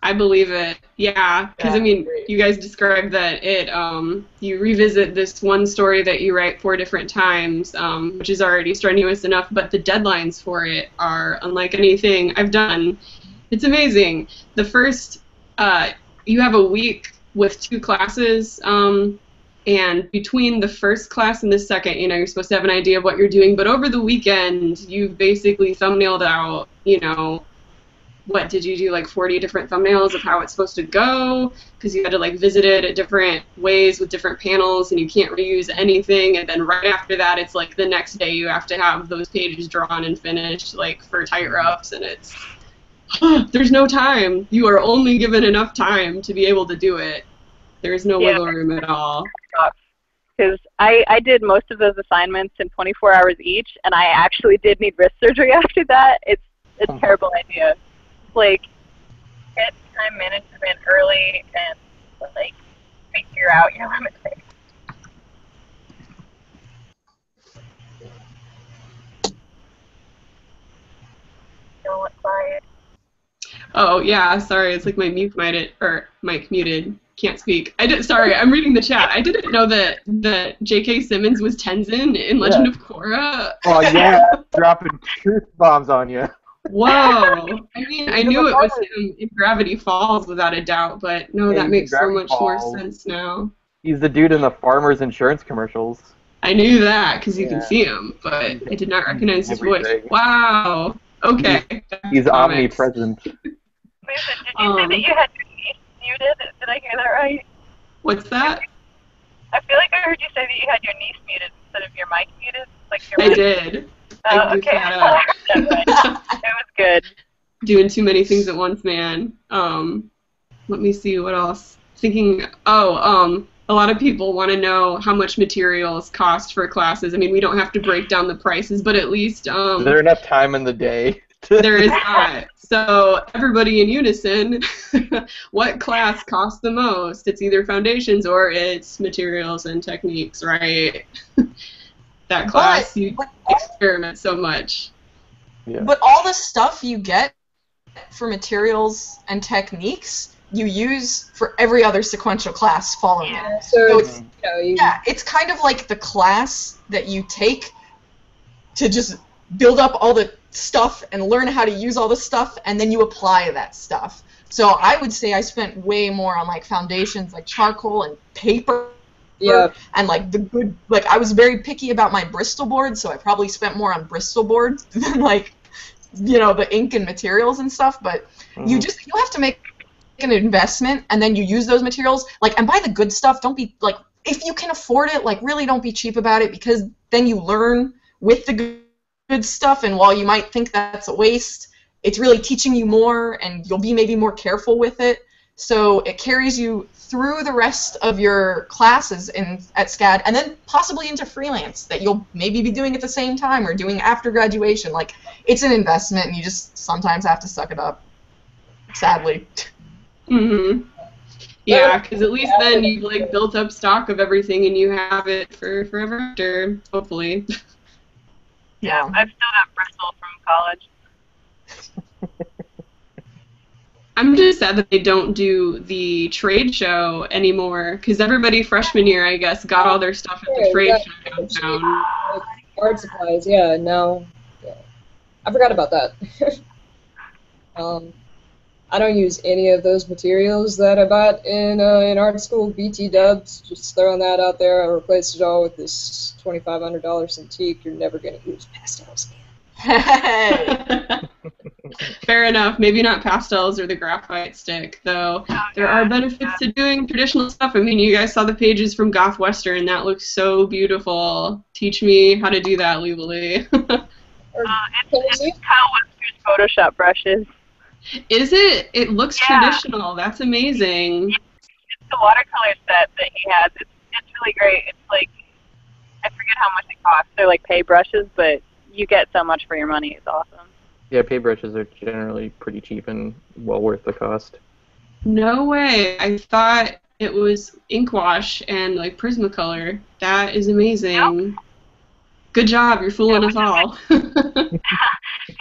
I believe it. Yeah, because I mean, great. you guys described that it. Um, you revisit this one story that you write four different times, um, which is already strenuous enough, but the deadlines for it are unlike anything I've done. It's amazing. The first, uh, you have a week with two classes, um, and between the first class and the second, you know, you're supposed to have an idea of what you're doing, but over the weekend, you've basically thumbnailed out, you know, what did you do like 40 different thumbnails of how it's supposed to go because you had to like visit it at different ways with different panels and you can't reuse anything and then right after that it's like the next day you have to have those pages drawn and finished like for tight roughs and it's there's no time. You are only given enough time to be able to do it. There is no Yeah. wiggle room at all. Uh, because I, I did most of those assignments in 24 hours each, and I actually did need wrist surgery after that. It's it's a terrible idea. Like, get time management early and like figure out your limits. Don't quiet. Oh yeah, sorry. It's like my mute muted or mic muted. Can't speak. I did. Sorry, I'm reading the chat. I didn't know that that J.K. Simmons was Tenzin in Legend of Korra. Oh yeah, dropping truth bombs on you. Whoa! I mean, I knew it was him in Gravity Falls without a doubt, but no, Yeah, that he's in makes so Gravity much more sense now. He's the dude in the farmers insurance commercials. I knew that because you Yeah. can see him, but I did not recognize his voice. Wow. Okay. He's Comics. omnipresent. Lisa, did you say Um, that you had your niece muted? Did I hear that right? What's that? I feel like I heard you say that you had your niece muted instead of your mic muted. Like your I mic. did. Oh, I goofed okay. that up. it was good. Doing too many things at once, man. Um, let me see what else. Thinking. Oh, um, a lot of people want to know how much materials cost for classes. I mean, we don't have to break down the prices, but at least um, Is there enough time in the day? there is not. So everybody in unison, what class costs the most? It's either foundations or it's materials and techniques, right? That class you but, experiment so much. Yeah. but all the stuff you get for materials and techniques, you use for every other sequential class following it. So So it's, mm-hmm. you know, you, Yeah, it's kind of like the class that you take to just build up all the stuff and learn how to use all the stuff, and then you apply that stuff. So I would say I spent way more on like foundations, like charcoal and paper, yeah, and like the good. Like I was very picky about my Bristol board, so I probably spent more on Bristol boards than like, you know, the ink and materials and stuff. But you Mhm. just you have to make an investment and then you use those materials like and buy the good stuff don't be like if you can afford it like really don't be cheap about it because then you learn with the good stuff and while you might think that's a waste it's really teaching you more and you'll be maybe more careful with it so it carries you through the rest of your classes in at SCAD and then possibly into freelance that you'll maybe be doing at the same time or doing after graduation. Like it's an investment and you just sometimes have to suck it up sadly. Hmm Yeah, because at least then you've like built up stock of everything and you have it for forever after, hopefully. yeah. I've still got Bristol from college. I'm just sad that they don't do the trade show anymore because everybody freshman year, I guess, got all their stuff at the trade yeah. show downtown. art supplies. Yeah, no, yeah. I forgot about that. um, I don't use any of those materials that I bought in uh, in art school. BT Dubs, just throwing that out there. I replaced it all with this twenty five hundred dollar Cintiq. You're never gonna use pastels. Fair enough. Maybe not pastels or the graphite stick, though. There are benefits to doing traditional stuff. I mean, you guys saw the pages from Goth Western. That looks so beautiful. Teach me how to do that legally. Uh, you it's, see? it's Kyle Photoshop brushes. Is it? It looks Yeah. traditional. That's amazing. It's the watercolor set that he has. It's, it's really great. It's like, I forget how much it costs. They're like pay brushes, but you get so much for your money. It's awesome. Yeah, paintbrushes are generally pretty cheap and well worth the cost. No way. I thought it was ink wash and like Prismacolor. That is amazing. Good job. You're fooling us all.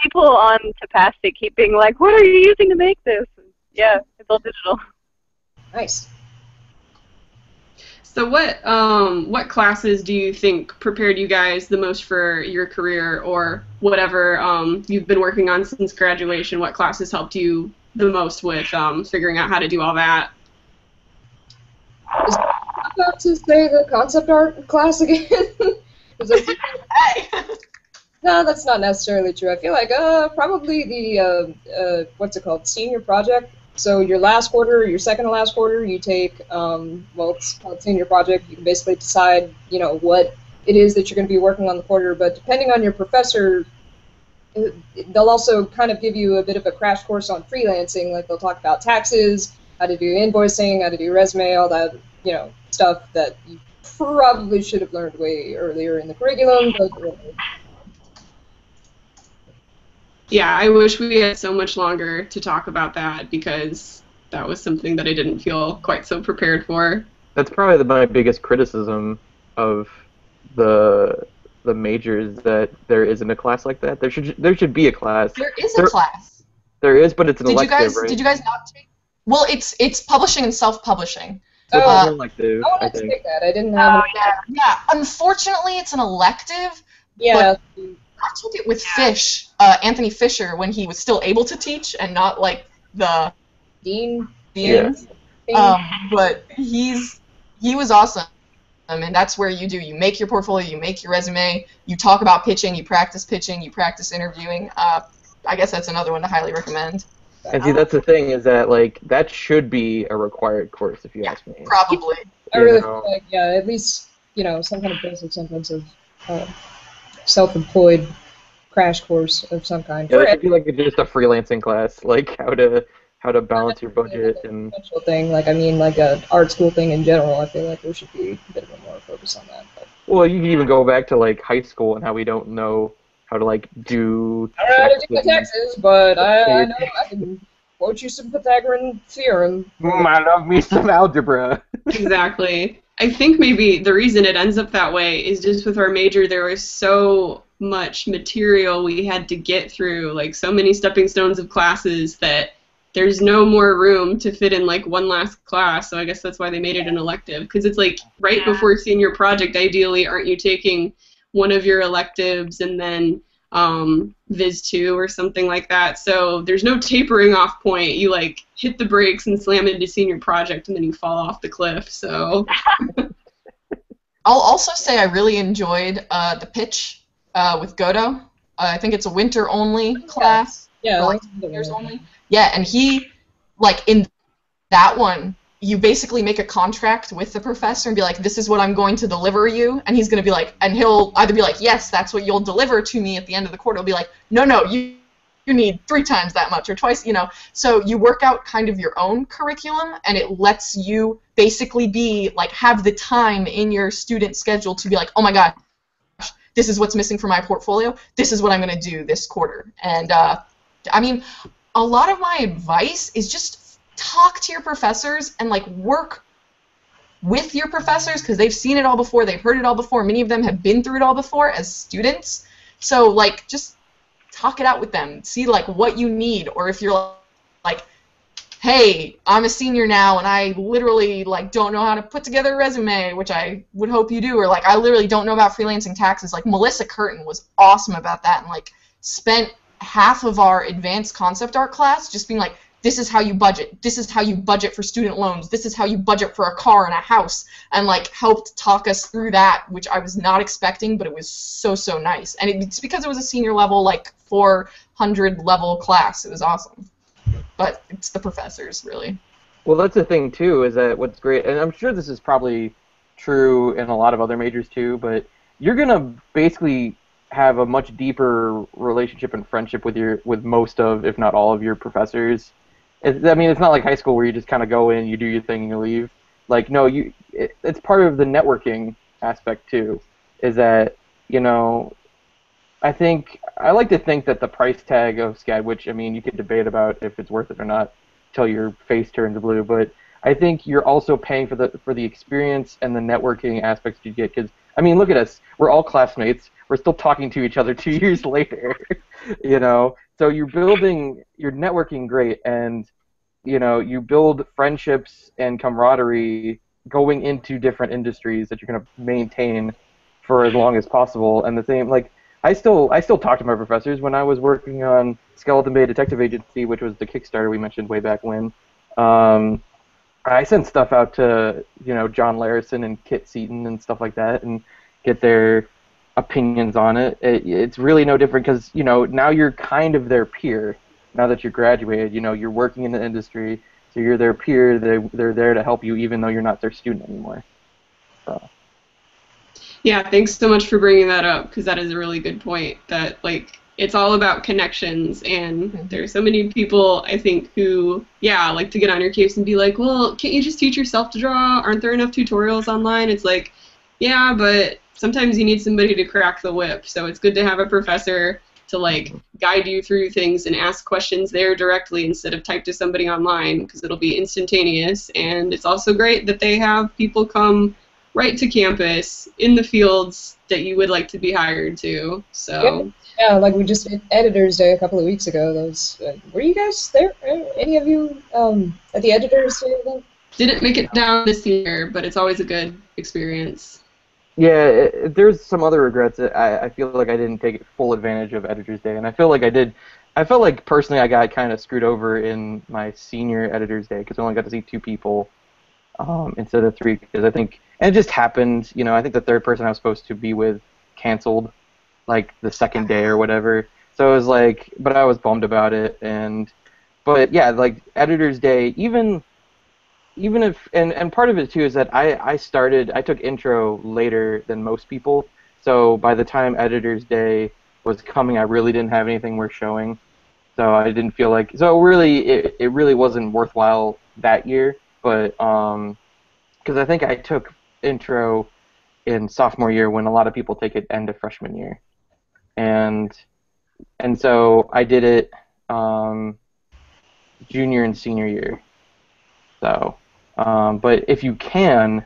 People on Tapastic keep being like, what are you using to make this? Yeah, it's all digital. Nice. So what um what classes do you think prepared you guys the most for your career or whatever um you've been working on since graduation? What classes helped you the most with um figuring out how to do all that? I'm about to say the concept art class again? I think- hey no, that's not necessarily true. I feel like uh probably the uh, uh what's it called senior project. So your last quarter, your second to last quarter, you take um well it's called senior project. You can basically decide you know what it is that you're going to be working on the quarter. But depending on your professor, they'll also kind of give you a bit of a crash course on freelancing. Like they'll talk about taxes, how to do invoicing, how to do resume, all that you know stuff that you probably should have learned way earlier in the curriculum. But yeah, I wish we had so much longer to talk about that because that was something that I didn't feel quite so prepared for. That's probably the, my biggest criticism of the the majors that there isn't a class like that. There should there should be a class. There is a There- class. There is, but it's an Did you guys right? did you guys not take? Well, it's it's publishing and self-publishing. So it's Uh, an elective, I I to take that. I didn't have. Oh any- yeah. Yeah, unfortunately, it's an elective. yeah. I took it with Fish, uh, Anthony Fisher, when he was still able to teach and not like the Dean. Yeah. Um, but he's he was awesome, and that's where you do you make your portfolio, you make your resume, you talk about pitching, you practice pitching, you practice interviewing. Uh, I guess that's another one to highly recommend. And see, that's the thing is that like that should be a required course if you Yeah. ask me. Probably. I really know. feel like yeah, at least you know some kind of basic semblance of uh, self-employed crash course of some kind. Yeah, that should be like just a freelancing class, like how to how to balance your budget and potential thing. Like I mean, like a art school thing in general. I feel like there should be a bit of a more focus on that. But well, you can even go back to like high school and how we don't know how to like do. I don't know how to do my taxes, but I, I know I can quote you some Pythagorean theorem. Mm, I love me some algebra. exactly. I think maybe the reason it ends up that way is just with our major, there was so much material we had to get through, like so many stepping stones of classes that there's no more room to fit in like one last class. So I guess that's why they made it an elective because it's like right Yeah. before senior project. Ideally, aren't you taking one of your electives and then um, Viz 2 or something like that. So there's no tapering off point. You like hit the brakes and slam into senior project and then you fall off the cliff. So I'll also say I really enjoyed uh, the pitch uh, with Godo. Uh, I think it's a winter only class. Yeah, like, years only. Yeah, and he, like in that one, you basically make a contract with the professor and be like, "This is what I'm going to deliver you," and he's going to be like, and he'll either be like, "Yes, that's what you'll deliver to me at the end of the quarter." He'll be like, "No, no, you." You need three times that much or twice, you know. So you work out kind of your own curriculum, and it lets you basically be like have the time in your student schedule to be like, oh my God, this is what's missing for my portfolio. This is what I'm going to do this quarter. And uh, I mean, a lot of my advice is just talk to your professors and like work with your professors because they've seen it all before, they've heard it all before. Many of them have been through it all before as students. So like just talk it out with them. See like what you need or if you're like hey, I'm a senior now and I literally like don't know how to put together a resume, which I would hope you do, or like I literally don't know about freelancing taxes. Like Melissa Curtin was awesome about that and like spent half of our advanced concept art class just being like, this is how you budget. This is how you budget for student loans. This is how you budget for a car and a house, and like helped talk us through that, which I was not expecting, but it was so so nice. And it's because it was a senior level, like 400 level class. It was awesome but it's the professors really. Well, that's the thing too. Is that what's great, and I'm sure this is probably true in a lot of other majors too. But you're gonna basically have a much deeper relationship and friendship with your with most of, if not all of your professors. It's, I mean, it's not like high school where you just kind of go in, you do your thing, and you leave. Like, no, you. It, it's part of the networking aspect too. Is that you know, I think I like to think that the price tag of SCAD, which I mean, you could debate about if it's worth it or not till your face turns blue, but I think you're also paying for the for the experience and the networking aspects you get. Because I mean, look at us. We're all classmates. We're still talking to each other two years later. you know, so you're building, you're networking great, and you know, you build friendships and camaraderie going into different industries that you're going to maintain for as long as possible. And the same, like, I still I still talk to my professors when I was working on Skeleton Bay Detective Agency, which was the Kickstarter we mentioned way back when. Um, I sent stuff out to you know John Larison and Kit Seaton and stuff like that, and get their opinions on it. it it's really no different because you know now you're kind of their peer. Now that you're graduated, you know you're working in the industry, so you're their peer. They they're there to help you even though you're not their student anymore. Yeah, thanks so much for bringing that up because that is a really good point. That like it's all about connections and mm-hmm. there's so many people i think who yeah like to get on your case and be like well can't you just teach yourself to draw aren't there enough tutorials online it's like yeah but sometimes you need somebody to crack the whip so it's good to have a professor to like guide you through things and ask questions there directly instead of type to somebody online because it'll be instantaneous and it's also great that they have people come right to campus in the fields that you would like to be hired to so Yeah, like we just did Editors Day a couple of weeks ago. Those uh, were you guys there? Any of you um, at the Editors Day? Didn't make it down this year, but it's always a good experience. Yeah, it, there's some other regrets. I, I feel like I didn't take full advantage of Editor's Day, and I feel like I did. I felt like personally I got kind of screwed over in my senior Editor's Day because I only got to see two people um, instead of three. Because I think, and it just happened. You know, I think the third person I was supposed to be with canceled, like the second day or whatever. So it was like, but I was bummed about it, and but yeah, like Editor's Day, even even if and, and part of it too is that I, I started I took intro later than most people. So by the time editor's day was coming I really didn't have anything worth showing. So I didn't feel like so really it, it really wasn't worthwhile that year, but um because I think I took intro in sophomore year when a lot of people take it end of freshman year. And and so I did it um junior and senior year. So um, but if you can,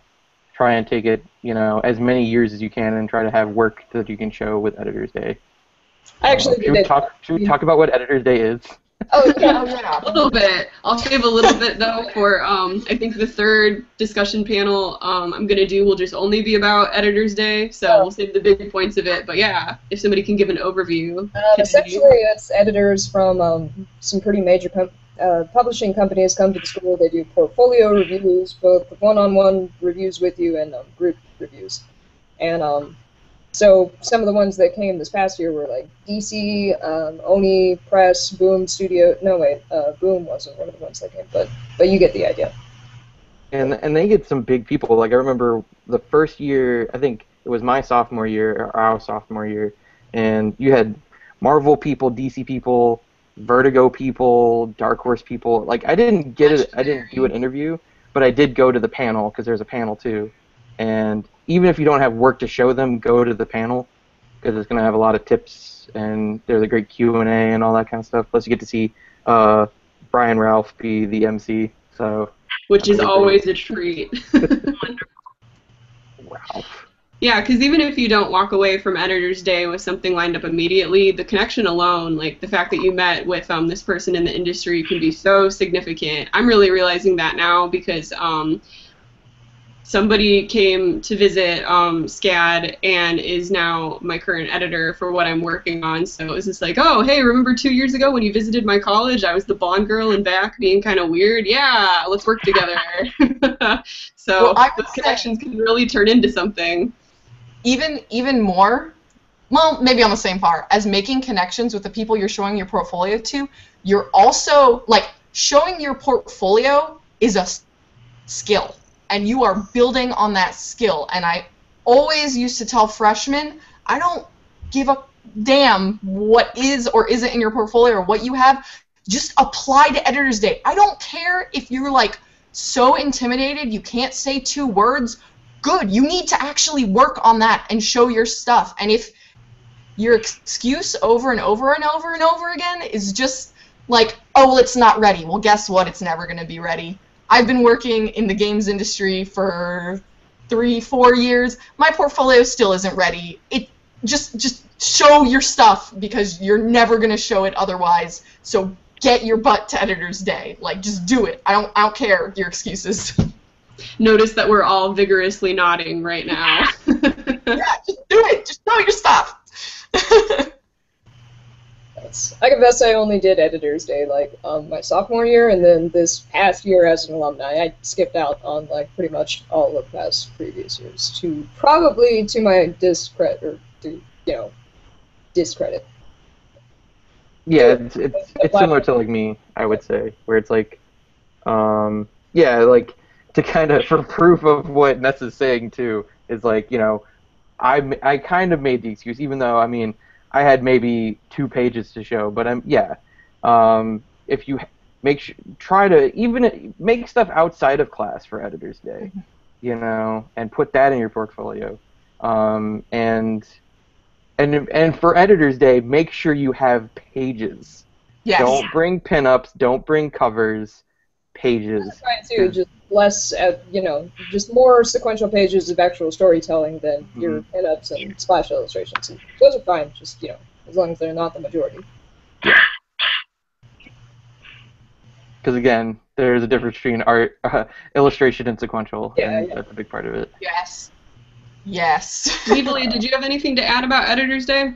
try and take it, you know, as many years as you can, and try to have work that you can show with Editor's Day. I actually Uh, should we talk? Should we talk about what Editor's Day is? Oh yeah. Oh, yeah. A little bit. I'll save a little bit though for um, I think the third discussion panel um, I'm gonna do will just only be about Editor's Day, so we'll save the big points of it. But yeah, if somebody can give an overview. Um, Kennedy. essentially, it's editors from um, some pretty major com- uh, publishing companies come to the school. They do portfolio reviews, both one-on-one reviews with you and um, group reviews. And um, so some of the ones that came this past year were like DC, um, Oni Press, Boom Studio. No wait, uh, Boom wasn't one of the ones that came, but but you get the idea. And and they get some big people. Like I remember the first year, I think it was my sophomore year or our sophomore year, and you had Marvel people, DC people, Vertigo people, Dark Horse people. Like I didn't get it. I didn't do an interview, but I did go to the panel because there's a panel too. And even if you don't have work to show them, go to the panel because it's gonna have a lot of tips and there's a great Q and A and all that kind of stuff. Plus you get to see uh, Brian Ralph be the MC. So which is always a treat. Ralph. Yeah, because even if you don't walk away from Editor's Day with something lined up immediately, the connection alone, like the fact that you met with um, this person in the industry, can be so significant. I'm really realizing that now because um, somebody came to visit um, SCAD and is now my current editor for what I'm working on. So it was just like, oh, hey, remember two years ago when you visited my college? I was the blonde girl in back being kind of weird. Yeah, let's work together. so Well, those connections can really turn into something. Even even more well maybe on the same par as making connections with the people you're showing your portfolio to you're also like showing your portfolio is a skill and you are building on that skill. And i always used to tell freshmen i don't give a damn what is or isn't in your portfolio or what you have. Just apply to editor's day. I don't care if you're like so intimidated you can't say two words good. You need to actually work on that and show your stuff. And if your excuse over and over and over and over again is just like, oh, well, it's not ready. Well, guess what? It's never going to be ready. I've been working in the games industry for three, four years. My portfolio still isn't ready. It just just show your stuff because you're never going to show it otherwise. So get your butt to editor's day. Like just do it. I don't I don't care your excuses. Notice that we're all vigorously nodding right now. yeah, just do it. Just know your stuff. That's, I confess I only did Editor's Day like um, my sophomore year, and then this past year as an alumni, I skipped out on like pretty much all of past previous years to probably to my discredit or to you know discredit. Yeah, it's it's, it's similar to like me, I would say, where it's like, um, yeah, like to kind of for proof of what Ness is saying too is like you know, I I kind of made the excuse, even though I mean, I had maybe two pages to show, but I'm yeah. Um, if you make sure, try to even make stuff outside of class for Editor's Day, you know, and put that in your portfolio. Um, and and and for Editor's Day, make sure you have pages. Yes. Don't bring pinups. Don't bring covers. Pages. That's fine too. Just less, uh, you know, just more sequential pages of actual storytelling than your pinups and splash illustrations. And those are fine. Just you know, as long as they're not the majority. Because again, there's a difference between art, uh, illustration, and sequential, Yeah, and yeah. that's a big part of it. Yes. Yes. Livali, did you have anything to add about Editor's Day? Not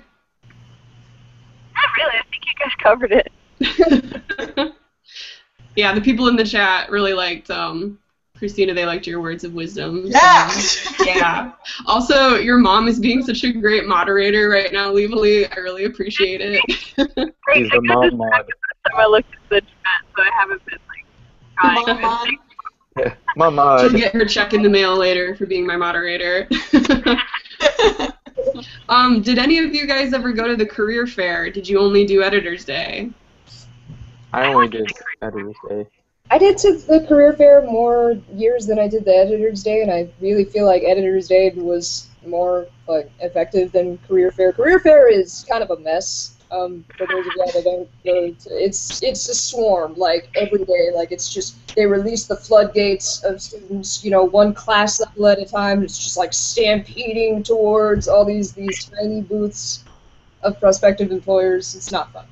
really. I think you guys covered it. yeah, the people in the chat really liked um, Kristina. They liked your words of wisdom. so- Yeah. yeah. Also, your mom is being such a great moderator right now, Livali. I really appreciate it. Great. She's the I got this mom mod. I looked at the chat, so I haven't been like trying. Mom mod. Mama. She'll get her check in the mail later for being my moderator. um, did any of you guys ever go to the career fair? Did you only do Editor's Day? I only did Editor's Day. I did to the career fair more years than I did the editor's day, and I really feel like editor's day was more like effective than career fair. Career fair is kind of a mess. Um, for those of you that don't go, to, it's it's a swarm like every day. Like it's just they release the floodgates of students, you know, one class level at a time. It's just like stampeding towards all these these tiny booths of prospective employers. It's not fun.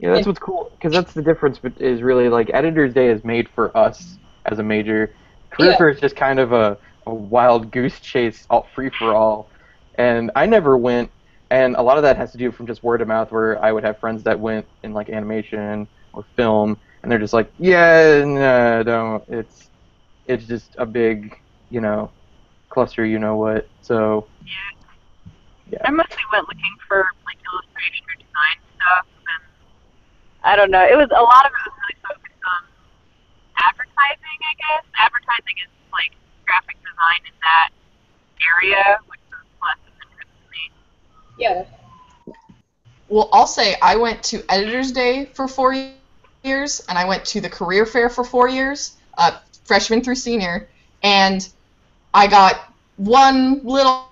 Yeah, that's what's cool because that's the difference. bet- Is really like Editor's Day is made for us as a major. Career Yeah. fair is just kind of a, a wild goose chase, all free for all. And I never went, and a lot of that has to do from just word of mouth, where I would have friends that went in like animation or film, and they're just like, yeah, no, don't. It's it's just a big, you know, cluster. You know what? So Yeah. I mostly went looking for like illustration or design stuff, and I don't know. It was a lot of it was really focused on advertising, I guess. Advertising is like graphic design in that area, which was less of interest to me. Yeah. Well, I'll say I went to Editor's Day for four years, and I went to the Career Fair for four years, uh, freshman through senior, and I got one little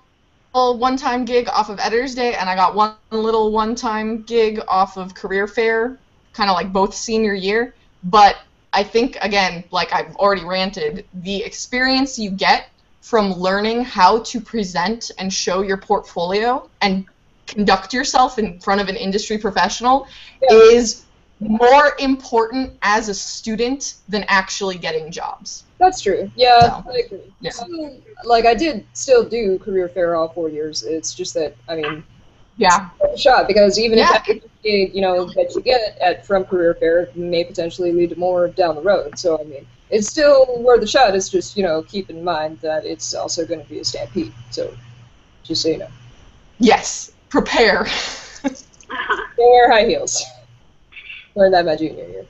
one-time gig off of Editor's Day, and I got one little one-time gig off of Career Fair, kind of like both senior year. But I think again, like I've already ranted, the experience you get from learning how to present and show your portfolio and conduct yourself in front of an industry professional Yeah. is more important as a student than actually getting jobs. That's true. Yeah, So, I agree. yeah. Still, like I did still do career fair all four years. It's just that I mean, Yeah. shot because even Yeah. if that gig, you know that you get at from career fair may potentially lead to more down the road. So I mean, it's still worth a shot. It's just you know keep in mind that it's also going to be a stampede. So just so you know, Yes. Prepare. wear high heels. Learned that my junior year.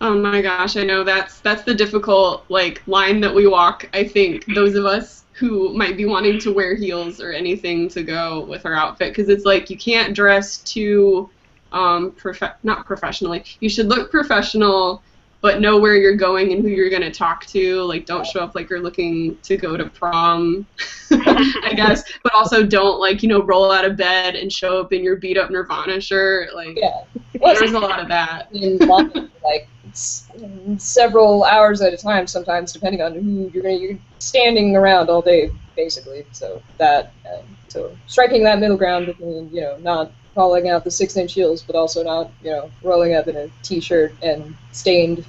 Oh my gosh, I know that's that's the difficult like line that we walk. I think those of us who might be wanting to wear heels or anything to go with her outfit because it's like you can't dress too um prof- not professionally. You should look professional but know where you're going and who you're going to talk to. Like don't show up like you're looking to go to prom. I guess, but also don't like, you know, roll out of bed and show up in your beat up Nirvana shirt like Yeah. There's a lot of that. in line, like several hours at a time sometimes depending on who you're gonna you're standing around all day basically. So that and so striking that middle ground between you know not calling out the six inch heels but also not you know rolling up in a t-shirt and stained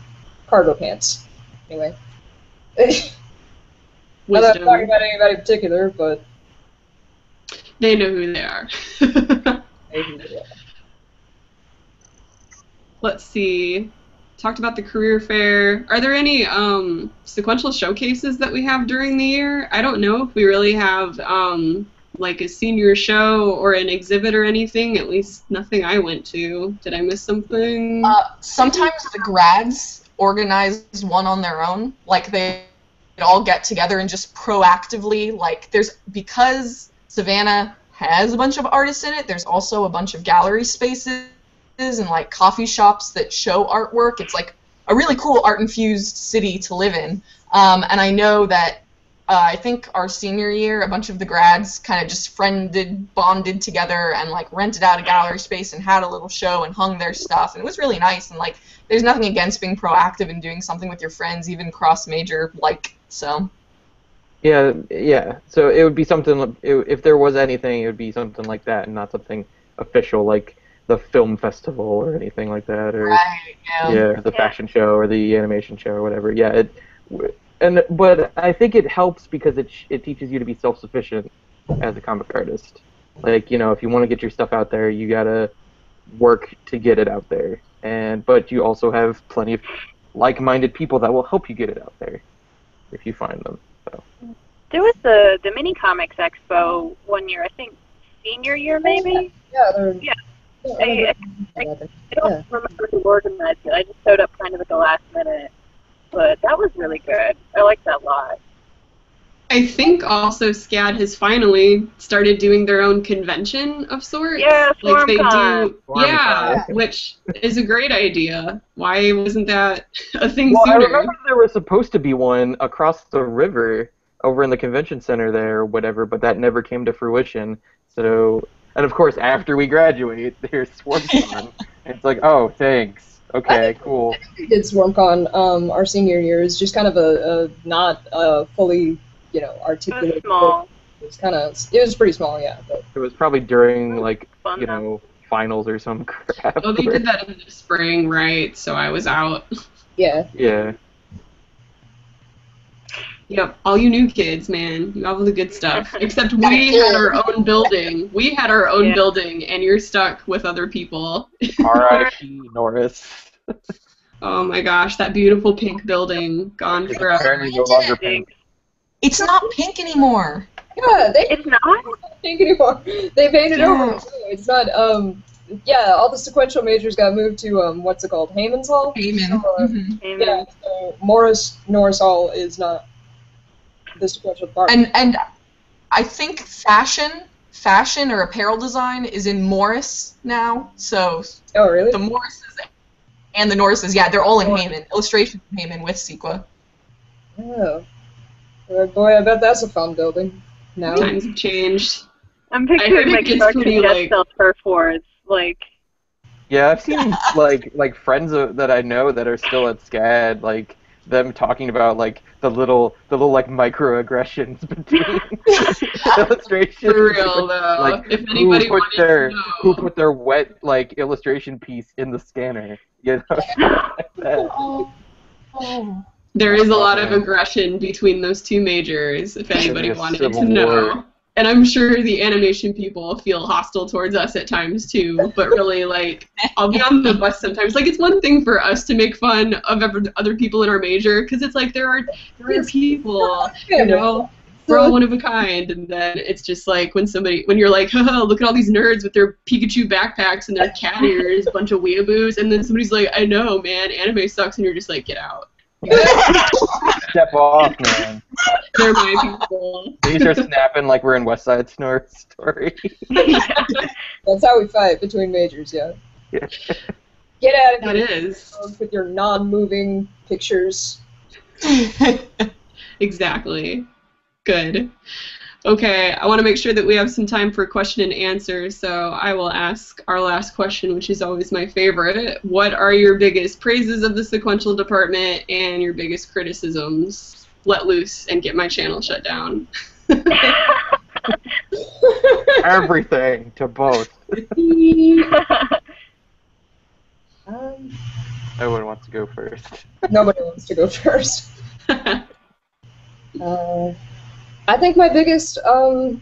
cargo pants. Anyway. Not I'm talking about anybody in particular but They know who they are. Let's see. Talked about the career fair. Are there any um, sequential showcases that we have during the year? I don't know if we really have um, like a senior show or an exhibit or anything. At least nothing I went to. Did I miss something? Uh, sometimes the grads organize one on their own. Like they all get together and just proactively like there's because Savannah has a bunch of artists in it. There's also a bunch of gallery spaces and like coffee shops that show artwork. It's like a really cool art infused city to live in. Um, and I know that uh, I think our senior year, a bunch of the grads kind of just friended, bonded together, and like rented out a gallery space and had a little show and hung their stuff, and it was really nice. And like, there's nothing against being proactive and doing something with your friends, even cross major, like so. Yeah, yeah. So it would be something. If there was anything, it would be something like that, and not something official like the film festival or anything like that, or Right. Yeah. yeah, the fashion show or the animation show or whatever. Yeah, it, and but I think it helps because it it teaches you to be self sufficient as a comic artist. Like you know, if you want to get your stuff out there, you gotta work to get it out there, and but you also have plenty of like minded people that will help you get it out there if you find them. So There was the the mini comics expo one year, I think senior year maybe. Yeah. Yeah. Yeah, I, I, I, I don't remember who organized it. I just showed up kind of at the last minute, but that was really good. I liked that a lot. I think also SCAD has finally started doing their own convention of sorts. Yeah, like they SwarmCon. do. SwarmCon, Yeah, okay. which is a great idea. Why wasn't that a thing well, I remember there was supposed to be one across the river over in the convention center there or whatever, but that never came to fruition. So, and of course, after we graduate, there's SwarmCon. and it's like, oh, thanks. Okay, cool. we did SwarmCon um, our senior year is just kind of a, a not a fully you know It was small, It was kind of it was pretty small, yeah. But It was probably during like fun you though. know finals or some crap. Oh, they did that in the spring, right? So I was out. yeah, Yeah. Yep, all you new kids, man, you have all the good stuff. Except we had our own building. We had our own Yeah. building, and you're stuck with other people. R.I.P. Norris. Oh my gosh, that beautiful pink building gone It's forever. apparently no longer pink. It's not pink anymore. yeah. They It's not. don't anymore. They painted Yeah. over. it, too. It's not. Um, yeah, all the sequential majors got moved to um, what's it called, Heyman's Hall. Amen. Uh, Mhm. Yeah, so Morris Norris Hall is not the sequential part. And and I think fashion, fashion or apparel design is in Morris now. So oh, really? the Morrises and the Norrises, yeah, they're all in Heyman. Illustration in Heyman with SEQA. Oh. Well, boy, I bet that's a fun building. No. Times have changed. I'm heard picturing it my gets construction pretty, jet like- cell turf. Like, Yeah, I've seen like like friends of, that I know that are still at SCAD, like them talking about like the little the little like microaggressions between illustrations. For real though. Like if who anybody put wanted their to know. who put their wet like illustration piece in the scanner? You know, like. Oh. Oh. There is a oh, lot of aggression between those two majors, if anybody wanted to civil know. war. And I'm sure the animation people feel hostile towards us at times too, but really, like, I'll be on the bus sometimes. Like, it's one thing for us to make fun of ever- other people in our major, because it's like there are, there are people, you know, we're all one of a kind, and then it's just like when somebody, when you're like, haha, look at all these nerds with their Pikachu backpacks and their cat ears, a bunch of weeaboos, and then somebody's like, I know, man, anime sucks, and you're just like, get out. Step off, man. They're my people. These are snapping like we're in West Side Snor- Story. That's how we fight between majors, yeah. Yeah. Get out of That here is. with your non-moving pictures. Exactly. Good. Okay, I want to make sure that we have some time for question and answer, so I will ask our last question, which is always my favorite. What are your biggest praises of the sequential department and your biggest criticisms? Let loose and get my channel shut down. Everything to both. Um, No one wants to go first. nobody wants to go first. Uh, I think my biggest um,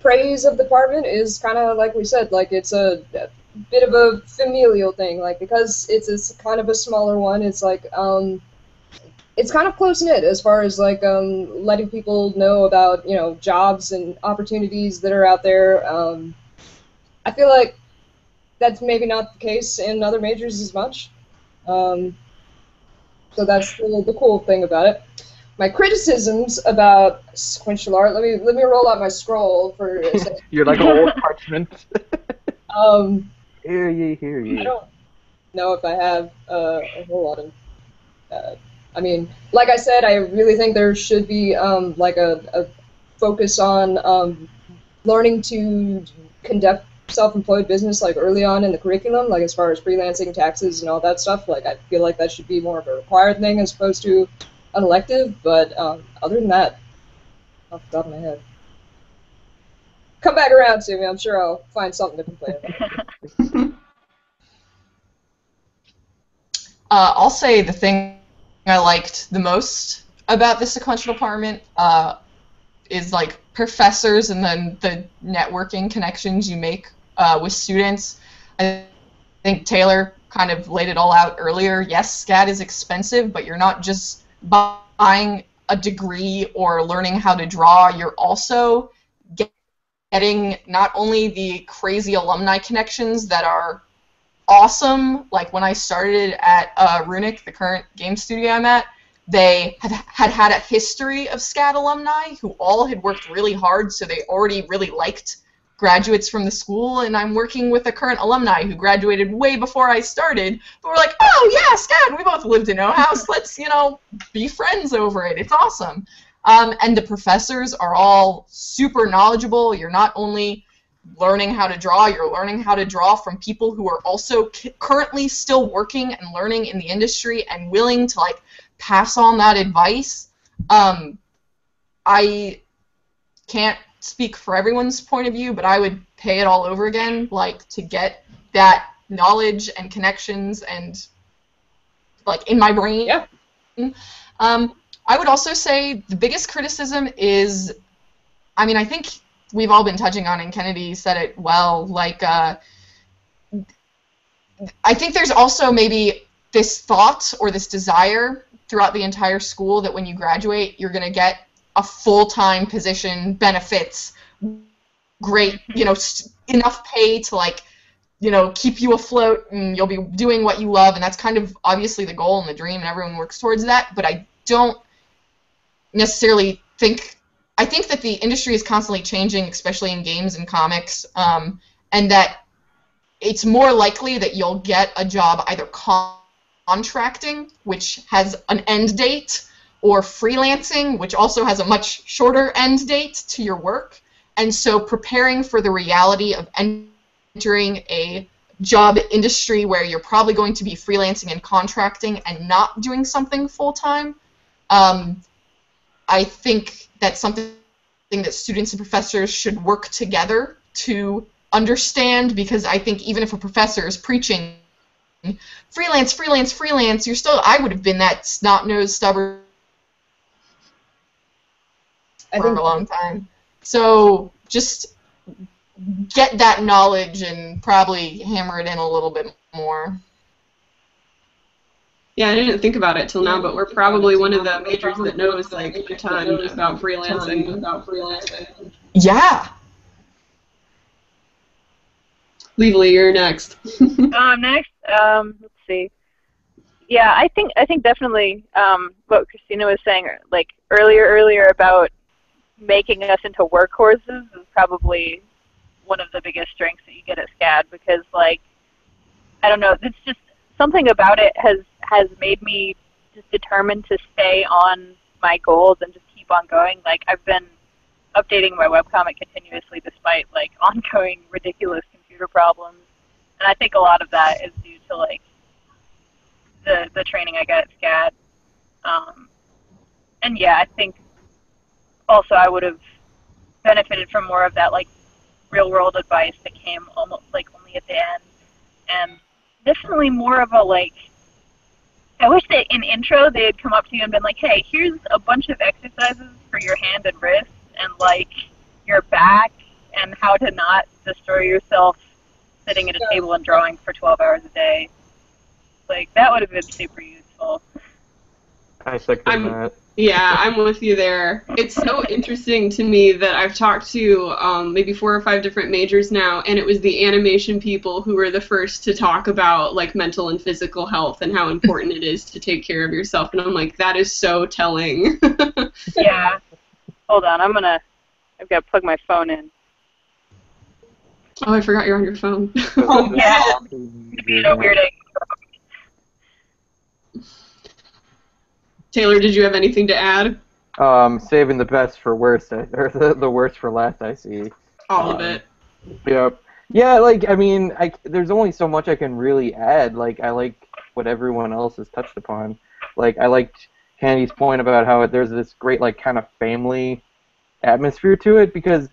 praise of the department is kind of like we said, like it's a, a bit of a familial thing, like because it's it's kind of a smaller one. It's like um, it's kind of close knit as far as like um, letting people know about you know jobs and opportunities that are out there. Um, I feel like that's maybe not the case in other majors as much. Um, so that's the, the cool thing about it. My criticisms about sequential art. Let me let me roll out my scroll for a second. You're like old parchment. um, hear ye, hear ye. I don't know if I have uh, a whole lot of. Uh, I mean, like I said, I really think there should be um, like a, a focus on um, learning to conduct self-employed business like early on in the curriculum, like as far as freelancing, taxes, and all that stuff. Like I feel like that should be more of a required thing as opposed to an elective. But um, other than that, off the top of my head, come back around to me. I'm sure I'll find something to complain about. Uh, I'll say the thing I liked the most about the sequential department uh, is like professors and then the networking connections you make uh, with students. I think Taylor kind of laid it all out earlier. Yes, SCAD is expensive, but you're not just buying a degree or learning how to draw. You're also get- getting not only the crazy alumni connections that are awesome. Like when I started at uh, Runic, the current game studio I'm at, they had, had had a history of SCAD alumni who all had worked really hard, so they already really liked graduates from the school. And I'm working with a current alumni who graduated way before I started, but we're like, oh yeah, Scott, we both lived in O House. Let's you know be friends over it. It's awesome. Um, and the professors are all super knowledgeable. You're not only learning how to draw. You're learning how to draw from people who are also c- currently still working and learning in the industry and willing to like pass on that advice. Um, I can't speak for everyone's point of view, but I would pay it all over again, like to get that knowledge and connections and like in my brain. Yeah. Um, I would also say the biggest criticism is, I mean, I think we've all been touching on, and Kennedy said it well. Like, uh, I think there's also maybe this thought or this desire throughout the entire school that when you graduate, you're going to get a full-time position, benefits, great, you know, enough pay to like, you know, keep you afloat, and you'll be doing what you love, and that's kind of obviously the goal and the dream, and everyone works towards that. But I don't necessarily think I think that the industry is constantly changing, especially in games and comics, um, and that it's more likely that you'll get a job either con- contracting, which has an end date, or freelancing, which also has a much shorter end date to your work. And so preparing for the reality of entering a job industry where you're probably going to be freelancing and contracting and not doing something full time, um, I think that's something that students and professors should work together to understand because I think even if a professor is preaching freelance, freelance, freelance, you're still I would have been that snot nosed stubborn I for think a long time. So just get that knowledge and probably hammer it in a little bit more. Yeah, I didn't think about it till now, but we're probably one of the majors that knows like a ton about freelancing. About freelancing. Yeah. Livali, you're next. um, next, um, let's see. Yeah, I think I think definitely um, what Kristina was saying, like earlier earlier about making us into workhorses is probably one of the biggest strengths that you get at SCAD because, like, I don't know, it's just something about it has has made me just determined to stay on my goals and just keep on going. Like I've been updating my webcomic continuously despite like ongoing ridiculous computer problems. And I think a lot of that is due to like the the training I got at SCAD. Um, and yeah, I think also I would have benefited from more of that like real world advice that came almost like only at the end. And definitely more of a like I wish that in intro they had come up to you and been like, Hey, here's a bunch of exercises for your hand and wrist and like your back and how to not destroy yourself sitting at a table and drawing for 12 hours a day. Like that would have been super useful. I second I'm- that. Yeah, I'm with you there. It's so interesting to me that I've talked to um, maybe four or five different majors now, and it was the animation people who were the first to talk about like mental and physical health and how important it is to take care of yourself. And I'm like, that is so telling. Yeah. Hold on, I'm gonna. I've got to plug my phone in. oh, I forgot you're on your phone. Oh, yeah. So weird. Taylor, did you have anything to add? Um, saving the best for worst, or the, the worst for last. I see. All of it. Yep. Yeah, like I mean, I there's only so much I can really add. Like I like what everyone else has touched upon. Like I liked Candy's point about how there's this great like kind of family atmosphere to it because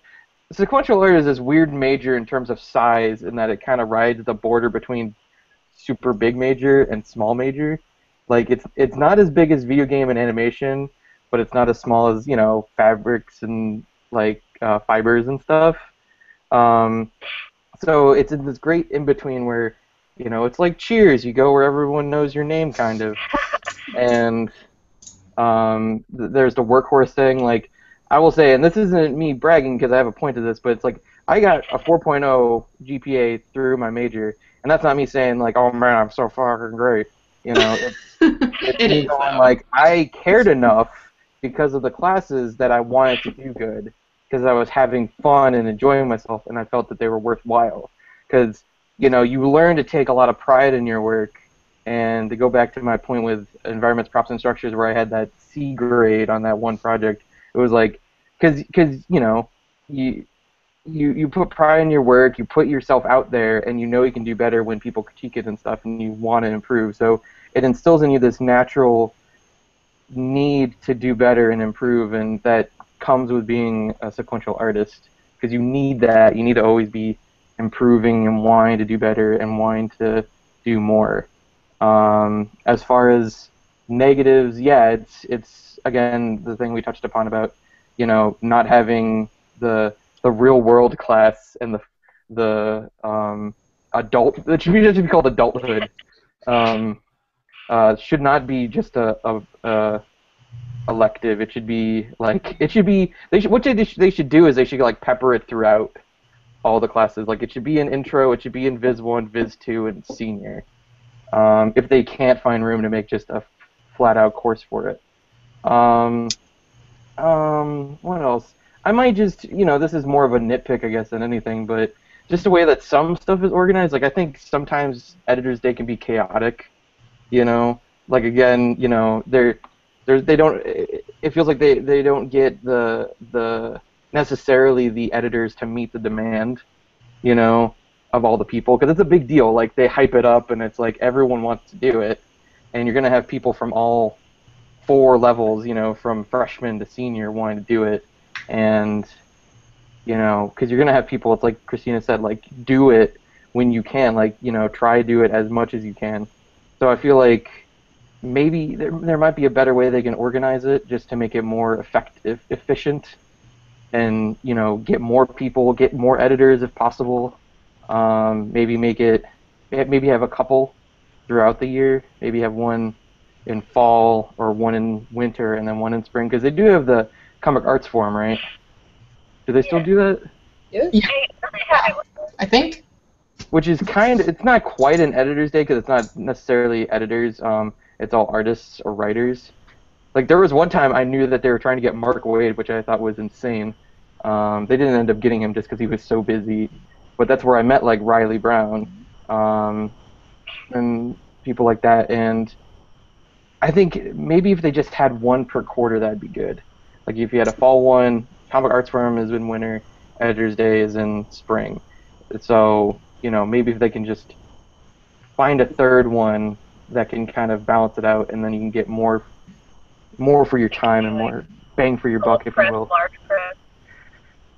sequential art is this weird major in terms of size in that it kind of rides the border between super big major and small major. Like it's it's not as big as video game and animation, but it's not as small as you know fabrics and like uh, fibers and stuff. Um, so it's in this great in between where you know it's like Cheers. You go where everyone knows your name, kind of, and um, th- there's the workhorse thing. Like I will say, and this isn't me bragging because I have a point to this, but it's like I got a 4.0 GPA through my major, and that's not me saying like, oh man, I'm so fucking great. You know, it's, it's It me is, going though. like I cared enough because of the classes that I wanted to do good because I was having fun and enjoying myself, and I felt that they were worthwhile. Because you know, you learn to take a lot of pride in your work, and to go back to my point with environments, props, and structures, where I had that C grade on that one project, it was like, because because you know, you. You, you put pride in your work, you put yourself out there, and you know you can do better when people critique it and stuff, and you want to improve. So it instills in you this natural need to do better and improve, and that comes with being a sequential artist because you need that. You need to always be improving and wanting to do better and wanting to do more. Um, as far as negatives, yeah, it's it's again the thing we touched upon about you know not having the the real world class and the the um, adult. It should be be called adulthood. Um, uh, should not be just a, a, a elective. It should be like it should be. They should what they should, they should do is they should like pepper it throughout all the classes. Like it should be an intro. It should be in Viz one, Viz two, and senior. Um, if they can't find room to make just a flat out course for it. Um, um, what else? I might just, you know, this is more of a nitpick, I guess, than anything, but just the way that some stuff is organized. Like, I think sometimes Editor's Day can be chaotic, you know? Like, again, you know, they're, they're, they don't, it feels like they, they don't get the, the, necessarily the editors to meet the demand, you know, of all the people, because it's a big deal. Like, they hype it up, and it's like everyone wants to do it, and you're going to have people from all four levels, you know, from freshman to senior wanting to do it and you know because you're gonna have people it's like Kristina said like do it when you can like you know try do it as much as you can. So i feel like maybe there, there might be a better way they can organize it just to make it more effective efficient and you know get more people get more editors if possible. Um, maybe make it maybe have a couple throughout the year. Maybe have one in fall or one in winter and then one in spring because they do have the comic arts forum right? Do they still do that? Yeah. I think. which is kind of it's not quite an editor's day because it's not necessarily editors um, it's all artists or writers. Like there was one time i knew that they were trying to get Mark Waid which i thought was insane. Um, they didn't end up getting him just because he was so busy but that's where i met like Reilly Brown um, and people like that and i think maybe if they just had one per quarter that'd be good like if you had a fall one comic arts forum is in winter editors day is in spring. So you know maybe if they can just find a third one that can kind of balance it out and then you can get more more for your time and more bang for your buck if you will.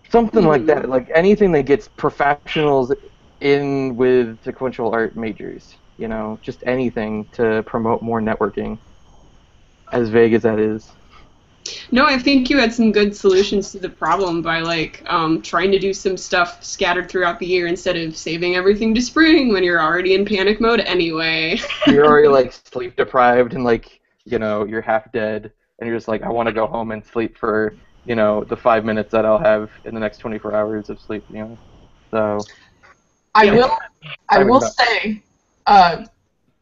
something like that like anything that gets professionals in with sequential art majors you know just anything to promote more networking as vague as that is No, I think you had some good solutions to the problem by like um, trying to do some stuff scattered throughout the year instead of saving everything to spring when you're already in panic mode anyway. you're already like sleep deprived and like you know you're half dead and you're just like, I want to go home and sleep for you know the five minutes that I'll have in the next 24 hours of sleep. You know, so I Yeah. will. I will say, uh,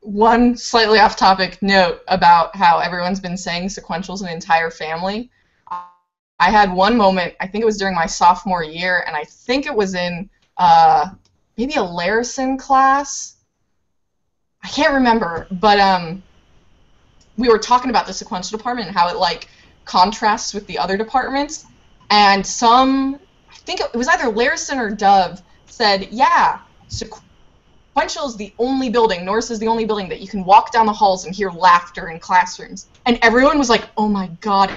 one slightly off-topic note about how everyone's been saying sequential's an entire family. I had one moment. I think it was during my sophomore year, and I think it was in uh, maybe a Larison class. I can't remember, but um, we were talking about the sequential department and how it like contrasts with the other departments, and some. I think it was either Larison or Dove said, "Yeah, sequential is the only building. Norris is the only building that you can walk down the halls and hear laughter in classrooms." And everyone was like, "Oh my god!"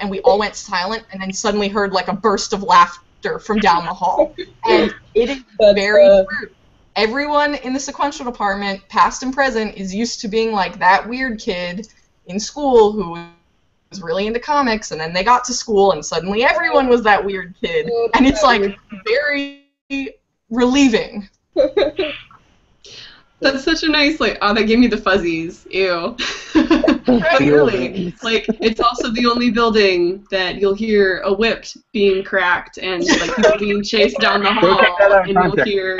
And we all went silent, and then suddenly heard like a burst of laughter from down the hall. And it is very uh, true. Everyone in the sequential department, past and present, is used to being like that weird kid in school who was really into comics, and then they got to school, and suddenly everyone was that weird kid. And it's like very relieving. That's such a nice like. Oh, that gave me the fuzzies. Ew. but really, like it's also the only building that you'll hear a whip being cracked and like people being chased down the Don't take that out hall, and you'll hear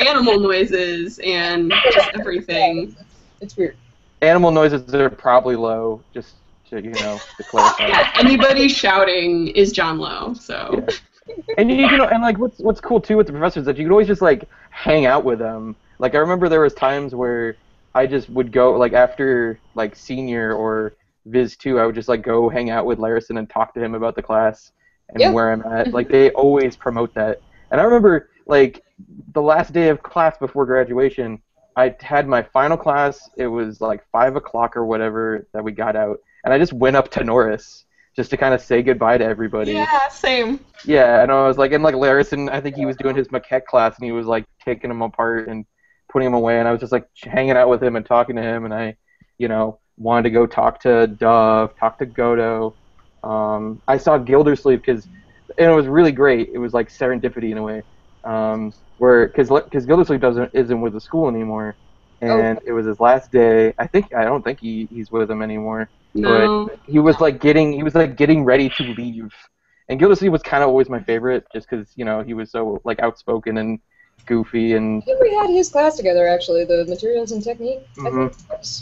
animal noises and just everything. It's weird. animal noises are probably low. Just to you know to clarify. Yeah, anybody shouting is John Lowe. So And you can and like what's what's cool too with the professors is that you can always just like hang out with them. Like I remember there was times where I just would go like after like senior or Viz two, I would just like go hang out with Larison and talk to him about the class and Yeah. where I'm at. Like they always promote that. And I remember like the last day of class before graduation, I had my final class. It was like five o'clock or whatever that we got out, and I just went up to Norris just to kind of say goodbye to everybody. Yeah, same. Yeah, and I was like, and like Larison, I think he was doing his maquette class, and he was like taking them apart and putting him away, and I was just like hanging out with him and talking to him, and I, you know, wanted to go talk to Dove, talk to Godo. Um, I saw Gildersleeve because, and it was really great. It was like serendipity in a way, um, where because because Gildersleeve doesn't isn't with the school anymore, and it was his last day. I think I don't think he, he's with them anymore no. he was like getting he was like getting ready to leave and Gildersleeve was kind of always my favorite just because you know he was so like outspoken and goofy and I think we had his class together actually, the materials and technique. I Mhm.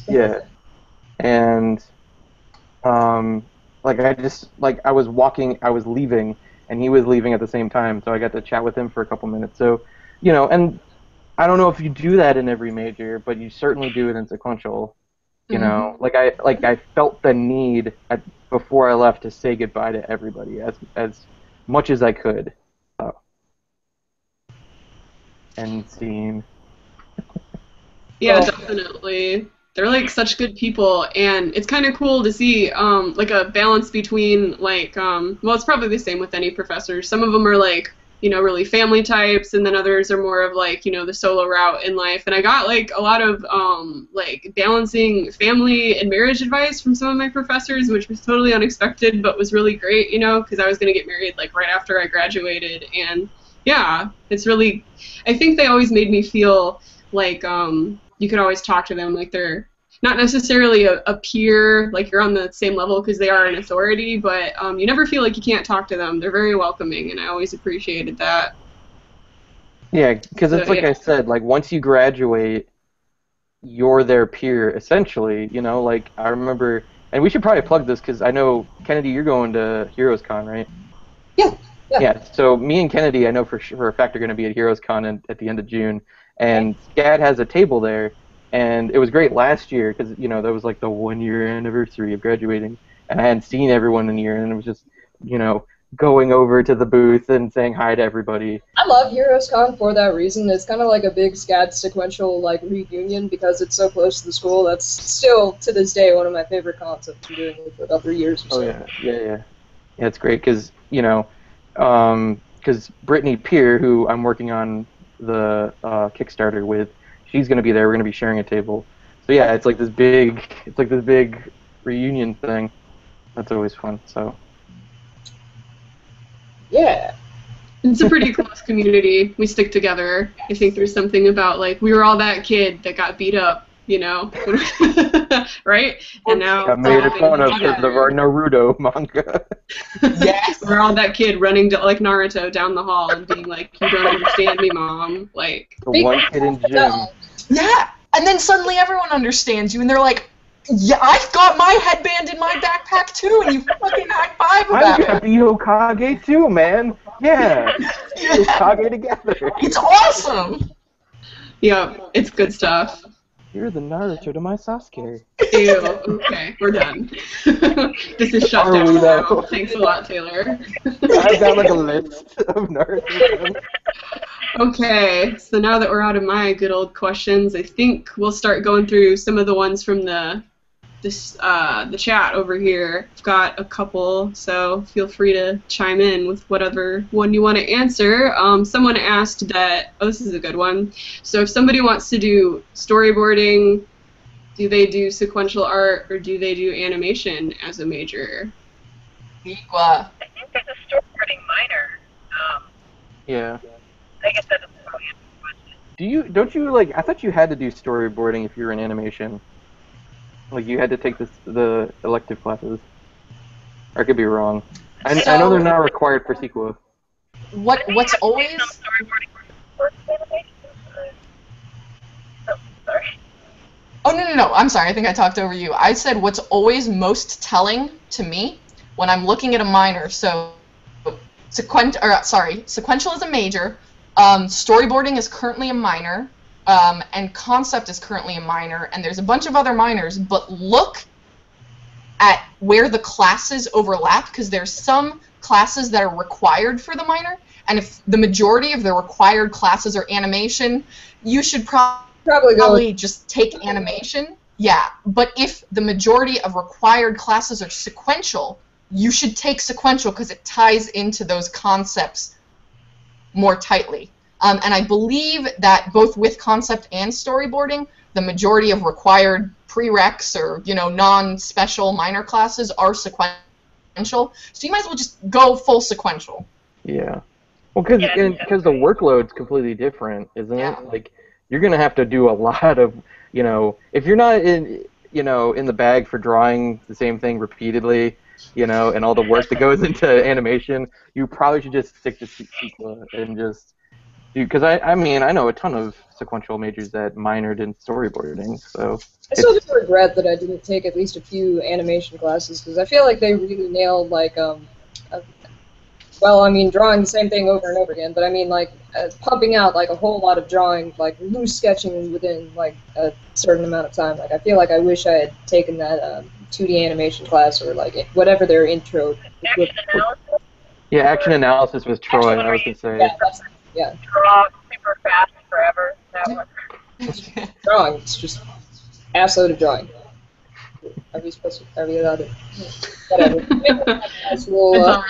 yeah and um like I just like I was walking I was leaving and he was leaving at the same time so I got to chat with him for a couple minutes so you know and I don't know if you do that in every major but you certainly do it in sequential you know like i like i felt the need at, before i left to say goodbye to everybody as as much as i could. And scene Yeah, definitely. They're like such good people, and it's kind of cool to see um, like a balance between like um, well, it's probably the same with any professors. Some of them are like you know really family types, and then others are more of like you know the solo route in life. And I got like a lot of um, like balancing family and marriage advice from some of my professors, which was totally unexpected, but was really great. You know, because I was gonna get married like right after I graduated, and yeah, it's really. I think they always made me feel like um, you could always talk to them like they're not necessarily a, a peer, like you're on the same level because they are an authority, but um, you never feel like you can't talk to them. They're very welcoming, and I always appreciated that. yeah because it's So, like yeah. i said like once you graduate you're their peer essentially you know like i remember and we should probably plug this because i know kennedy you're going to heroes con right Yeah, yeah. so me and kennedy i know for sure for a fact are going to be at heroes con in, at the end of june and SCAD has a table there, and it was great last year because you know that was like the one year anniversary of graduating, and I hadn't seen everyone in a year, and it was just you know going over to the booth and saying hi to everybody. I love Heroes Con for that reason. It's kind of like a big SCAD sequential like reunion because it's so close to the school. That's still to this day one of my favorite cons. I've been doing it for about three years or oh, so. Oh yeah, yeah, yeah. Yeah, it's great because you know, because Brittany Peer, who I'm working on the uh, Kickstarter with, she's gonna be there. We're gonna be sharing a table. So yeah, it's like this big, it's like this big reunion thing. That's always fun. So Yeah. It's a pretty close community. We stick together. I think there's something about like we were all that kid that got beat up you know, right? And now Got made fun of Yeah. because of our Naruto manga. Yes. We're all that kid running to, like Naruto down the hall and being like, "You don't understand me, mom." Like, The one kid in gym. Yeah. And then suddenly everyone understands you, and they're like, "Yeah, I've got my headband in my backpack too," and you fucking high five I'm gonna it. be Hokage too, man. Yeah, Hokage together. It's awesome. yeah, it's good stuff. You're the Naruto to my Sasuke. Ew. Okay, we're done. this is shut Are down now. Thanks a lot, Taylor. I've got like a list of Naruto. Okay, so now that we're out of my good old questions, I think we'll start going through some of the ones from the this uh, the chat over here. I've got a couple, so feel free to chime in with whatever one you want to answer. Um, someone asked that. Oh, this is a good one. So if somebody wants to do storyboarding, do they do sequential art or do they do animation as a major? Equa. I think there's a storyboarding minor. Um, Yeah. I guess that doesn't probably answer the question. Do you? Don't you like? I thought you had to do storyboarding if you were in animation. Like you had to take this the elective classes. I could be wrong. I, I know they're not required for sequel. What what's always Some storyboarding works with animation. Oh. No no no! I'm sorry. I think I talked over you. I said what's always most telling to me when I'm looking at a minor. So, sequent or sorry, sequential is a major. Um, storyboarding is currently a minor, um, and concept is currently a minor. And there's a bunch of other minors. But look at where the classes overlap because there's some classes that are required for the minor. And if the majority of the required classes are animation, you should probably Probably probably just take animation. Yeah, but if the majority of required classes are sequential, you should take sequential because it ties into those concepts more tightly. Um, and I believe that both with concept and storyboarding, the majority of required prereqs or you know non-special minor classes are sequential. So you might as well just go full sequential. Yeah. Well, because Yeah. because the workload's completely different, isn't Yeah. it? Like you're gonna have to do a lot of, you know, if you're not in, you know, in the bag for drawing the same thing repeatedly, you know, and all the work that goes into animation, you probably should just stick to Se- SEQA and just do. Because I, I mean, I know a ton of sequential majors that minored in storyboarding, so I still do regret that I didn't take at least a few animation classes because I feel like they really nailed like um, uh, well, I mean drawing the same thing over and over again, but I mean like uh, pumping out like a whole lot of drawing, like loose sketching within like a certain amount of time. Like I feel like I wish I had taken that um, 2D animation class or like whatever their intro. Action analysis, yeah, action analysis was Troy. I was gonna say. Yeah, that's, yeah, draw super fast forever. That one. drawing. It's just assload of drawing. Are we supposed to? Are we allowed to? Whatever. It's uh, all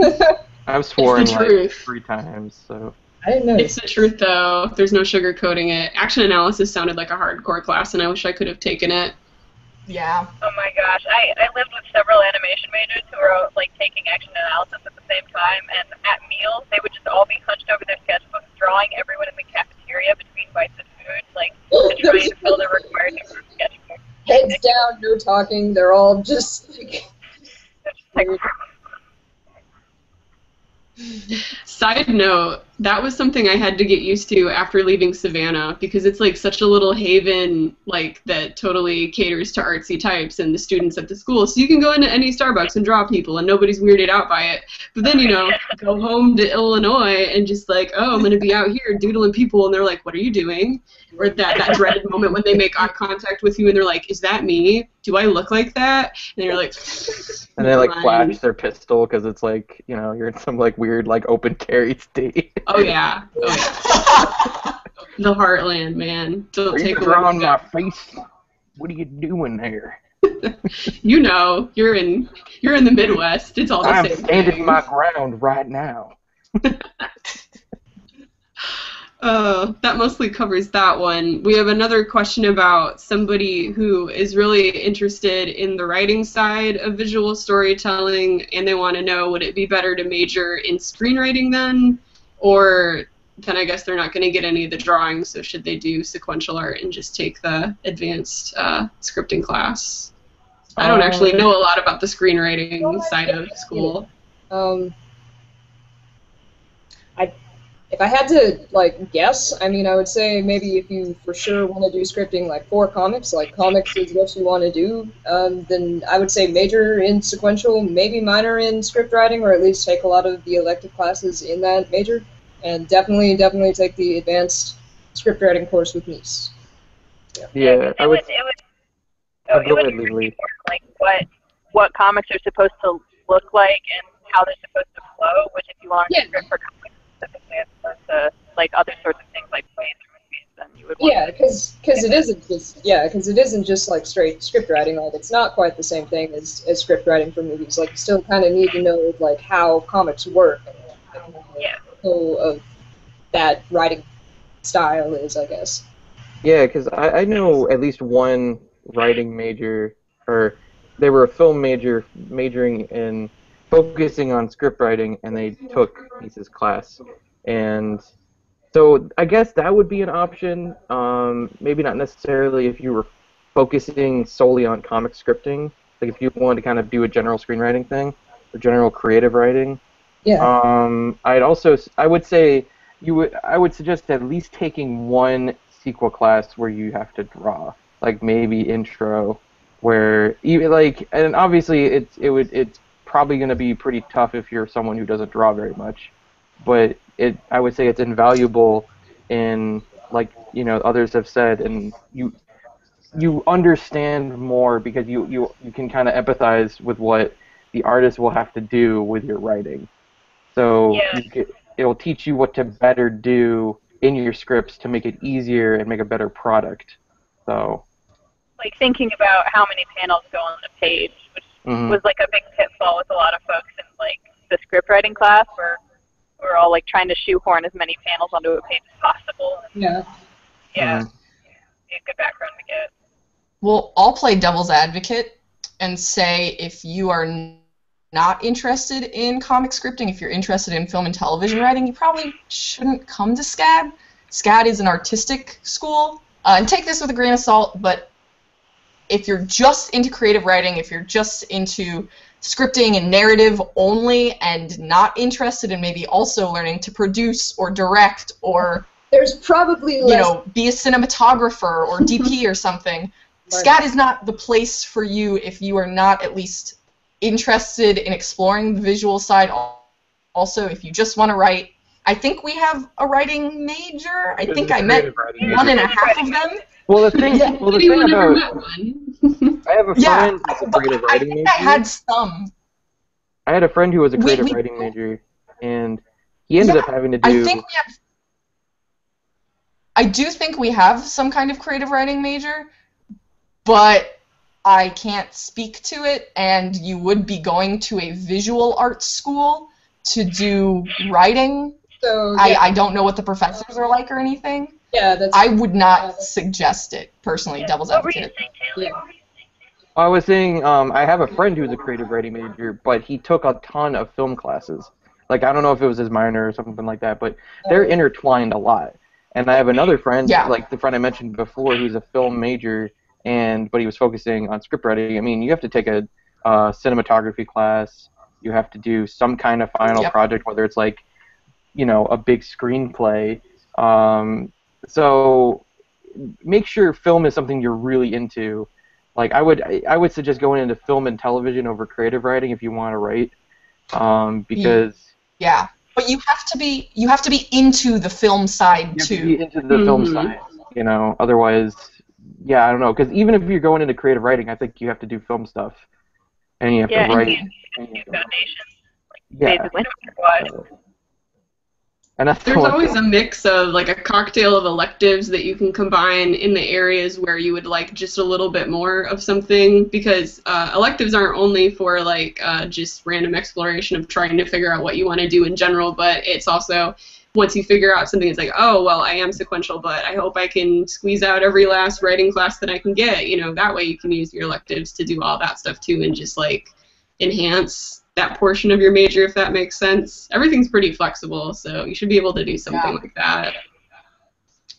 right. I've sworn It's the like truth. three times, so. I didn't know. It's the truth, though. There's no sugarcoating it. Action analysis sounded like a hardcore class, and I wish I could have taken it. Yeah. Oh my gosh, I, I lived with several animation majors who were like taking action analysis at the same time, and at meals they would just all be hunched over their sketchbooks, drawing everyone in the cafeteria between bites of food, like to try and fill the required number of sketchbooks. Heads down, no talking. They're all just like. Just like, Side note, that was something I had to get used to after leaving Savannah because it's like such a little haven like that totally caters to artsy types and the students at the school. So you can go into any Starbucks and draw people and nobody's weirded out by it. But then, you know, go home to Illinois and just like, oh, I'm gonna be out here doodling people and they're like, What are you doing? Or that, that dreaded moment when they make eye contact with you and they're like, Is that me? Do I look like that? And you're like And they like flash their pistol because it's like you know you're in some like weird like open carry state. Oh yeah. Oh yeah. The heartland, man. Don't Are you take away drawing my face? What are you doing there? You know, you're in you're in the Midwest. It's all the I'm same. standing thing. my ground right now. Uh, that mostly covers that one. We have another question about somebody who is really interested in the writing side of visual storytelling, and they want to know would it be better to major in screenwriting then, or then I guess they're not going to get any of the drawings. So should they do sequential art and just take the advanced uh, scripting class? I don't actually Um, know a lot about the screenwriting side of school. Um, I, if I had to like guess, I mean, I would say maybe if you for sure want to do scripting like for comics, like comics is what you want to do, um, then I would say major in sequential, maybe minor in script writing, or at least take a lot of the elective classes in that major, and definitely, definitely take the advanced script writing course with Kneece. Yeah, it I would, would. it would, Oh, it would ahead, be Lily. really more like what what comics are supposed to look like and how they're supposed to flow. Which, if you want to Yeah. script for comics specifically, as opposed to like other sorts of things like plays or movies, then you would want Yeah, because it isn't just yeah, because it isn't just like straight script writing. Like it's not quite the same thing as, as script writing for movies. Like you still kind of need to know like how comics work. And, what the Yeah. flow of that writing style is, I guess. Yeah, because I, I know at least one writing major, or they were a film major majoring in focusing on script writing, and they took Kneece's class. And so I guess that would be an option. Um, maybe not necessarily if you were focusing solely on comic scripting. Like if you wanted to kind of do a general screenwriting thing or general creative writing. Yeah. Um, I'd also I would say you would I would suggest at least taking one sequel class where you have to draw, like maybe intro, where even like and obviously it's it would it's probably going to be pretty tough if you're someone who doesn't draw very much, but it I would say it's invaluable in like you know others have said and you you understand more because you you, you can kind of empathize with what the artist will have to do with your writing. So Yeah. get, it'll teach you what to better do in your scripts to make it easier and make a better product. So like thinking about how many panels go on the page, which mhm. was like a big pitfall with a lot of folks in like the script writing class where we're all like trying to shoehorn as many panels onto a page as possible. Yeah. Yeah, Mhm. be a good background to get. Well, I'll play devil's advocate and say if you are not interested in comic scripting, if you're interested in film and television writing, you probably shouldn't come to SCAD. SCAD is an artistic school, uh, and take this with a grain of salt, but if you're just into creative writing, if you're just into scripting and narrative only and not interested in maybe also learning to produce or direct or There's probably you less. know, be a cinematographer or DP or something. Right. SCAD is not the place for you if you are not at least interested in exploring the visual side. Also, if you just want to write, I think we have a writing major. I think I met one and a half of them. Well the thing well the thing about one? I have a Yeah, friend who's a but creative I writing think major. I had some. I had a friend who was a creative we- writing major, and he ended Yeah, up having to do. I think we have. I do think we have some kind of creative writing major, but I can't speak to it, and you would be going to a visual arts school to do writing. so I, I don't know what the professors are like or anything. Yeah, that's I would not suggest it, personally, devil's What were you advocate. saying, yeah. I was saying um, I have a friend who's a creative writing major, but he took a ton of film classes. Like I don't know if it was his minor or something like that, but they're intertwined a lot. And I have another friend, Yeah. like the friend I mentioned before, who's a film major, and but he was focusing on script writing. I mean, you have to take a uh, cinematography class. You have to do some kind of final Yep. project, whether it's like, you know, a big screenplay. Um, so make sure film is something you're really into. Like I would, I- I would suggest going into film and television over creative writing if you want to write, um, because Yeah, but you have to be you have to be into the film side you have too. to be into the film Mhm. side. You know, otherwise, yeah, I don't know. Because even if you're going into creative writing, I think you have to do film stuff, and you have Yeah, to and write. you and you do have to- foundations, yeah, David Winter was. And that's There's always a mix of like a cocktail of electives that you can combine in the areas where you would like just a little bit more of something because uh, electives aren't only for like uh, just random exploration of trying to figure out what you want to do in general, but it's also once you figure out something, it's like, oh well, I am sequential, but I hope I can squeeze out every last writing class that I can get. You know, that way you can use your electives to do all that stuff too, and just like enhance that portion of your major, if that makes sense. Everything's pretty flexible, so you should be able to do something Yeah. like that.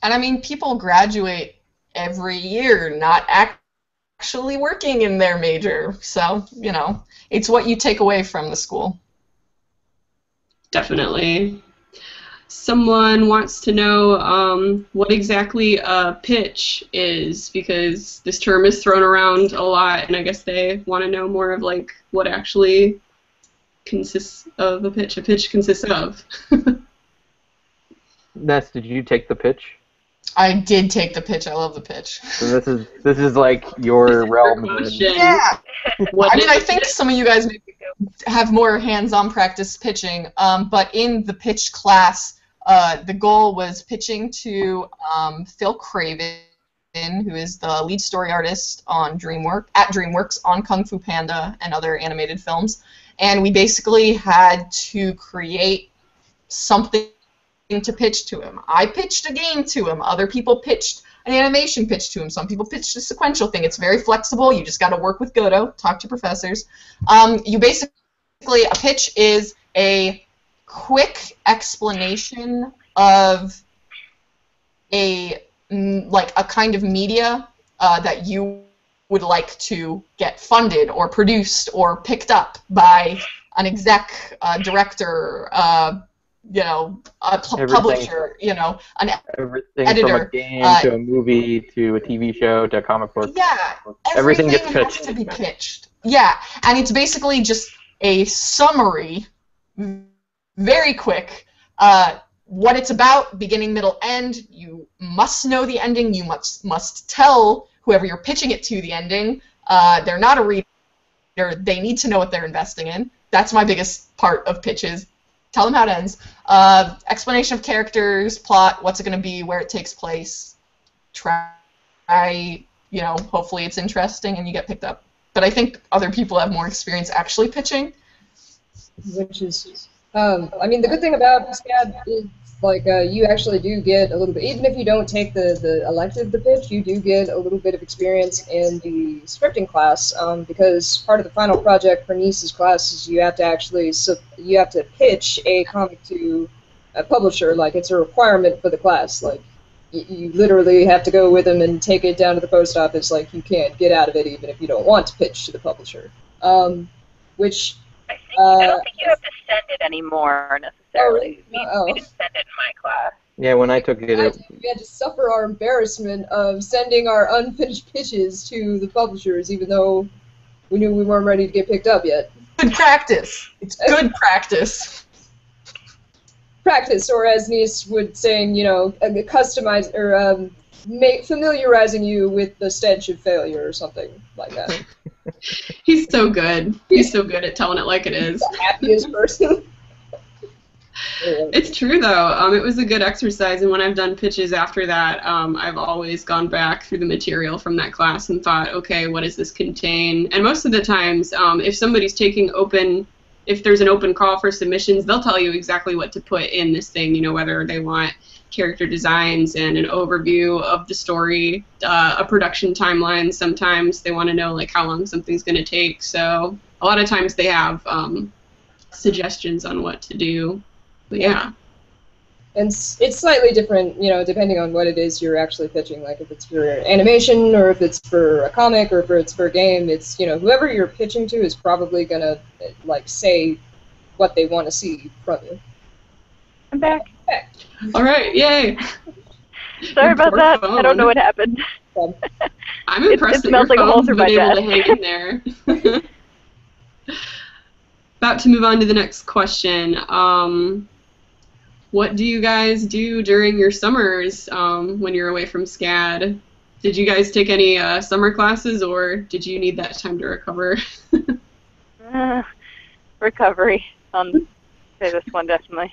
And I mean, people graduate every year not ac- actually working in their major. So, you know, it's what you take away from the school. Definitely. Someone wants to know um, what exactly a pitch is because this term is thrown around a lot, and I guess they want to know more of like what actually consists of a pitch. A pitch consists of. Ness, did you take the pitch? I did take the pitch. I love the pitch. So this is this is like your realm. then. Yeah. What I mean, I think some of you guys maybe have more hands-on practice pitching, um, but in the pitch class, uh, the goal was pitching to um, Phil Craven, who is the lead story artist on DreamWorks at DreamWorks on Kung Fu Panda and other animated films, and we basically had to create something to pitch to him. I pitched a game to him. Other people pitched an animation pitch to him. Some people pitched a sequential thing. It's very flexible. You just got to work with Godot, talk to professors. Um, you basically a pitch is a quick explanation of a like a kind of media uh, that you would like to get funded or produced or picked up by an exec, uh, director, uh, you know, a pu- publisher, you know, an Everything from Editor, a game uh, to a movie to a TV show to a comic book. Yeah, Everything everything, gets has pitched. to be pitched. Yeah, and it's basically just a summary, very quick. Uh, what it's about, beginning, middle, end. You must know the ending. You must must tell whoever you're pitching it to the ending. Uh, they're not a reader. They need to know what they're investing in. That's my biggest part of pitches. Tell them how it ends. Uh, explanation of characters, plot, what's it going to be, where it takes place. Try, you know, hopefully it's interesting and you get picked up. But I think other people have more experience actually pitching. which is, um, I mean, the good thing about SCAD is like uh, you actually do get a little bit, even if you don't take the the elective the pitch, you do get a little bit of experience in the scripting class um, because part of the final project for Kneece's class is you have to actually sub- you have to pitch a comic to a publisher, like it's a requirement for the class, like. y- You literally have to go with them and take it down to the post office. Like you can't get out of it, even if you don't want to pitch to the publisher. Um, which I, think, I Uh, don't think you have to send it anymore necessarily. We, Oh. we didn't send it in my class. Yeah, when I took it, I- it we had to suffer our embarrassment of sending our unfinished pitches to the publishers, even though we knew we weren't ready to get picked up yet. Good practice. It's good practice. Practice, or as Kneece would saying, you know, uh, customize or um, make, familiarizing you with the stench of failure or something like that. He's so good. He's so good at telling it like it is. the happiest person. It's true though. Um, it was a good exercise, and when I've done pitches after that, um, I've always gone back through the material from that class and thought, okay, what does this contain? And most of the times, um, if somebody's taking open, if there's an open call for submissions, they'll tell you exactly what to put in this thing. You know, whether they want character designs and an overview of the story, uh, a production timeline. Sometimes they want to know like how long something's going to take. So a lot of times they have um, suggestions on what to do. But yeah. And it's slightly different, you know, depending on what it is you're actually pitching. Like if it's for animation, or if it's for a comic, or if it's for a game. It's you know whoever you're pitching to is probably gonna eh, like say what they want to see from you. I'm back. All right, yay! Sorry about Poor that. I don't know what happened. I'm impressed it that your smells like a hole phone's through been my able to hang in there. About to move on to the next question. Um, what do you guys do during your summers um, when you're away from SCAD? Did you guys take any uh, summer classes, or did you need that time to recover? Uh, recovery on say this one definitely.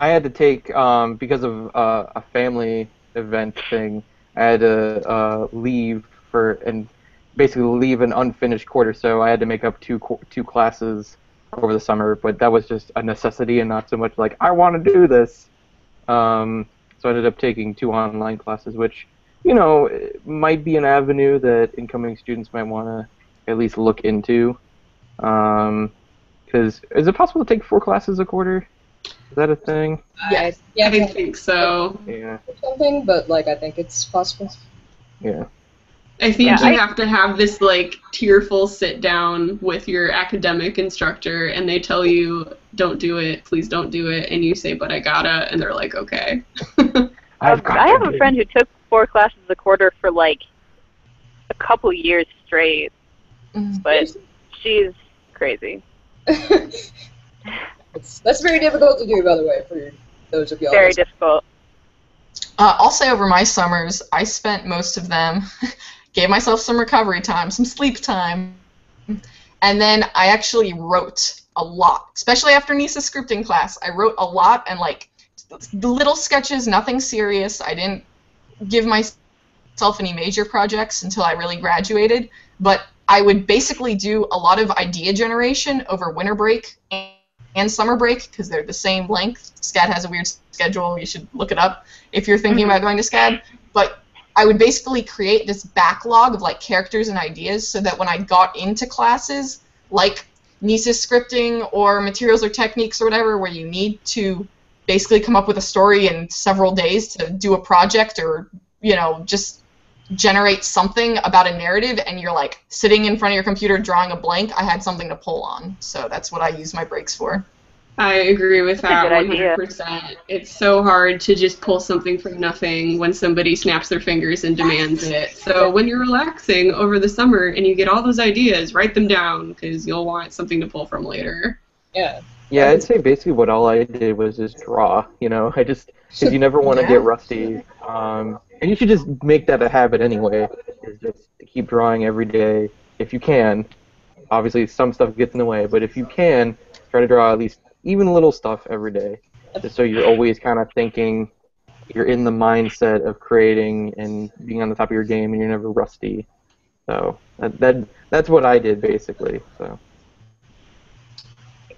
I had to take um, because of uh, a family event thing. I had to uh, leave for and basically leave an unfinished quarter, so I had to make up two qu- two classes over the summer. But that was just a necessity and not so much like I want to do this. Um, so I ended up taking two online classes, which you know might be an avenue that incoming students might want to at least look into. Um, because is it possible to take four classes a quarter? Is that a thing? Yeah, yeah, I think so. Yeah. something, but like I think it's possible. Yeah. I think Yeah, you I- have to have this like tearful sit down with your academic instructor, and they tell you, "Don't do it, please don't do it," and you say, "But I gotta," and they're like, "Okay." I've got I have a friend who took four classes a quarter for like a couple years straight, Mm. but she's crazy. It's, that's very difficult to do, by the way, for those of y'all. Very difficult. Uh, I'll say over my summers, I spent most of them, gave myself some recovery time, some sleep time, and then I actually wrote a lot, especially after Kneece's scripting class. I wrote a lot and like little sketches, nothing serious. I didn't give myself any major projects until I really graduated, but I would basically do a lot of idea generation over winter break and, and summer break because they're the same length. SCAD has a weird schedule. You should look it up if you're thinking mm-hmm. about going to SCAD. But I would basically create this backlog of like characters and ideas so that when I got into classes like Kneece's scripting or materials or techniques or whatever, where you need to basically come up with a story in several days to do a project or you know just generate something about a narrative and you're like sitting in front of your computer drawing a blank i had something to pull on. So that's what i use my breaks for I agree with That's that 100%. It's so hard to just pull something from nothing when somebody snaps their fingers and demands it. So when you're relaxing over the summer and you get all those ideas, write them down because you'll want something to pull from later. Yeah. Yeah, I'd say basically what all I did was just draw. You know, I just because you never want to Yeah. get rusty, um, and you should just make that a habit anyway. Is just to keep drawing every day if you can. Obviously, some stuff gets in the way, but if you can, try to draw at least even little stuff every day, so you're always kind of thinking. You're in the mindset of creating and being on the top of your game, and you're never rusty. So that, that that's what I did basically. So.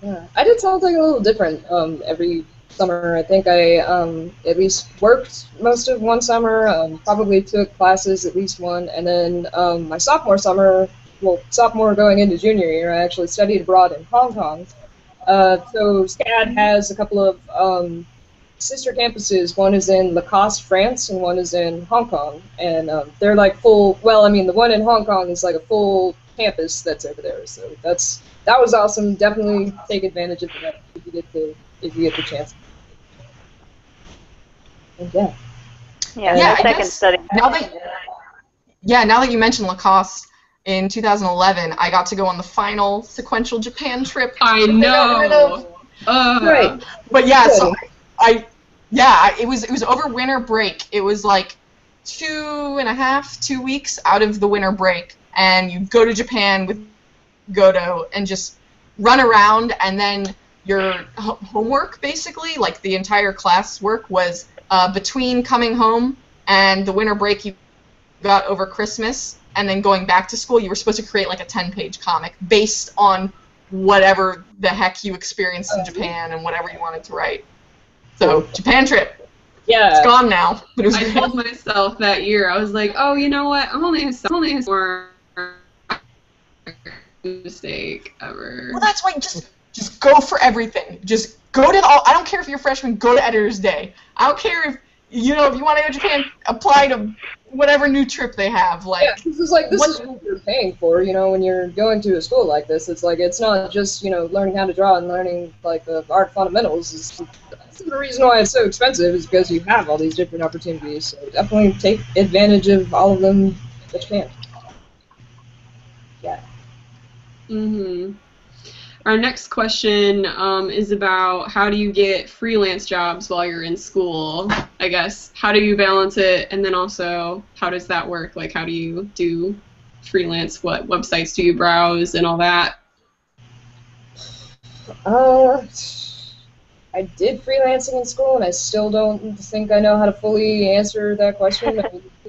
Yeah, I did something a little different um, every summer. I think I um, at least worked most of one summer, um, probably took classes at least one, and then um, my sophomore summer, well, sophomore going into junior year, I actually studied abroad in Hong Kong. Uh, so SCAD has a couple of um, sister campuses. One is in Lacoste, France, and one is in Hong Kong. And um, they're like full. Well, I mean, the one in Hong Kong is like a full campus that's over there. So that's that was awesome. Definitely take advantage of that if you get the if you get the chance. And yeah. Yeah, Yeah, second guess study. now that yeah now that you mentioned lacoste in 2011 i got to go on the final sequential japan trip I know. Ugh. Right. But yeah, so I, yeah, it was it was over winter break. It was like two and a half, two weeks out of the winter break, and you go to Japan with Godo and just run around, and then your ho- homework, basically, like the entire class work, was uh, between coming home and the winter break you got over Christmas, and then going back to school. You were supposed to create like a ten-page comic based on whatever the heck you experienced in Japan and whatever you wanted to write. So Japan trip, Yeah. It's gone now, but it was I great. told myself that year, I was like, oh, you know what? I'm only a, I'm only a more mistake ever. Well, that's why just just go for everything. Just go to all. I don't care if you're a freshman. Go to Editor's Day. I don't care if you know if you want to go to Japan. Apply to whatever new trip they have. Like Yeah, this is like this What- is what you're paying for, you know, when you're going to a school like this. It's like it's not just you know learning how to draw and learning like the art fundamentals. Is that's the reason why it's so expensive is because you have all these different opportunities. So definitely take advantage of all of them that you can. Yeah. hmm Our next question um, is about how do you get freelance jobs while you're in school? I guess how do you balance it, and then also how does that work? Like how do you do freelance? What websites do you browse and all that? Uh, I did freelancing in school, and I still don't think I know how to fully answer that question.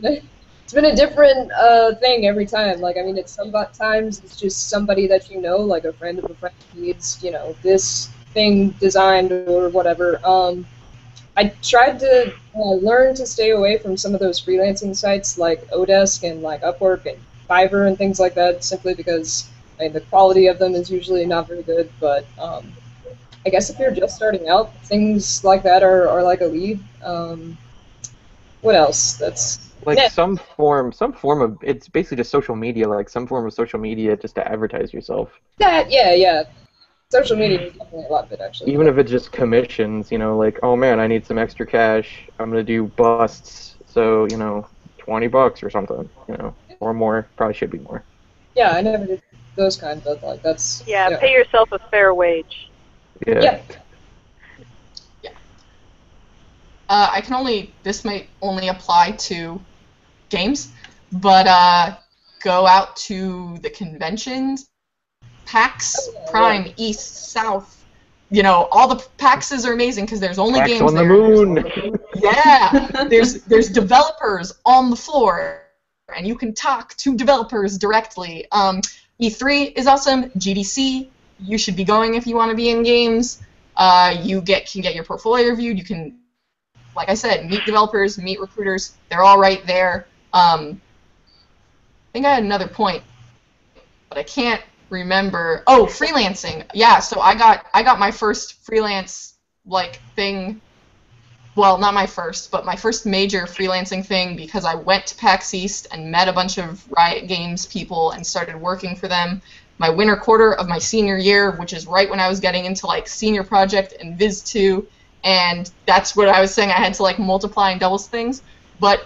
It's been a different uh, thing every time. Like, I mean, it's sometimes it's just somebody that you know, like a friend of a friend needs, you know, this thing designed or whatever. Um, I tried to uh, learn to stay away from some of those freelancing sites like Odesk and like Upwork and Fiverr and things like that, simply because I mean, the quality of them is usually not very good, but um, I guess if you're just starting out, things like that are, are like a lead. Um, what else? That's like Yeah. some form some form of it's basically just social media like some form of social media just to advertise yourself that. Yeah, yeah. Social media is definitely a lot of it, actually. even if it's just commissions you know like oh man i need some extra cash i'm gonna do busts so you know 20 bucks or something you know or more probably should be more yeah, I never did those kind, of like that's Yeah, pay yourself a fair wage. yeah, Yeah. Uh, I can only this might only apply to games, but uh, go out to the conventions, PAX, Oh, yeah, Prime, East, South. You know, all the PAXs are amazing because there's only Wax games on the there. moon Yeah, there's there's developers on the floor, and you can talk to developers directly. Um, E3 is awesome. GDC, you should be going if you want to be in games. Uh, you get can get your portfolio reviewed. You can, like I said, meet developers, meet recruiters. They're all right there. Um, I think I had another point, but I can't remember. Oh, freelancing. Yeah, so I got I got my first freelance like thing well, not my first, but my first major freelancing thing because I went to PAX East and met a bunch of Riot Games people and started working for them. My winter quarter of my senior year, which is right when I was getting into like senior project and Viz 2, and that's what I was saying. I had to like multiply and doubles things. But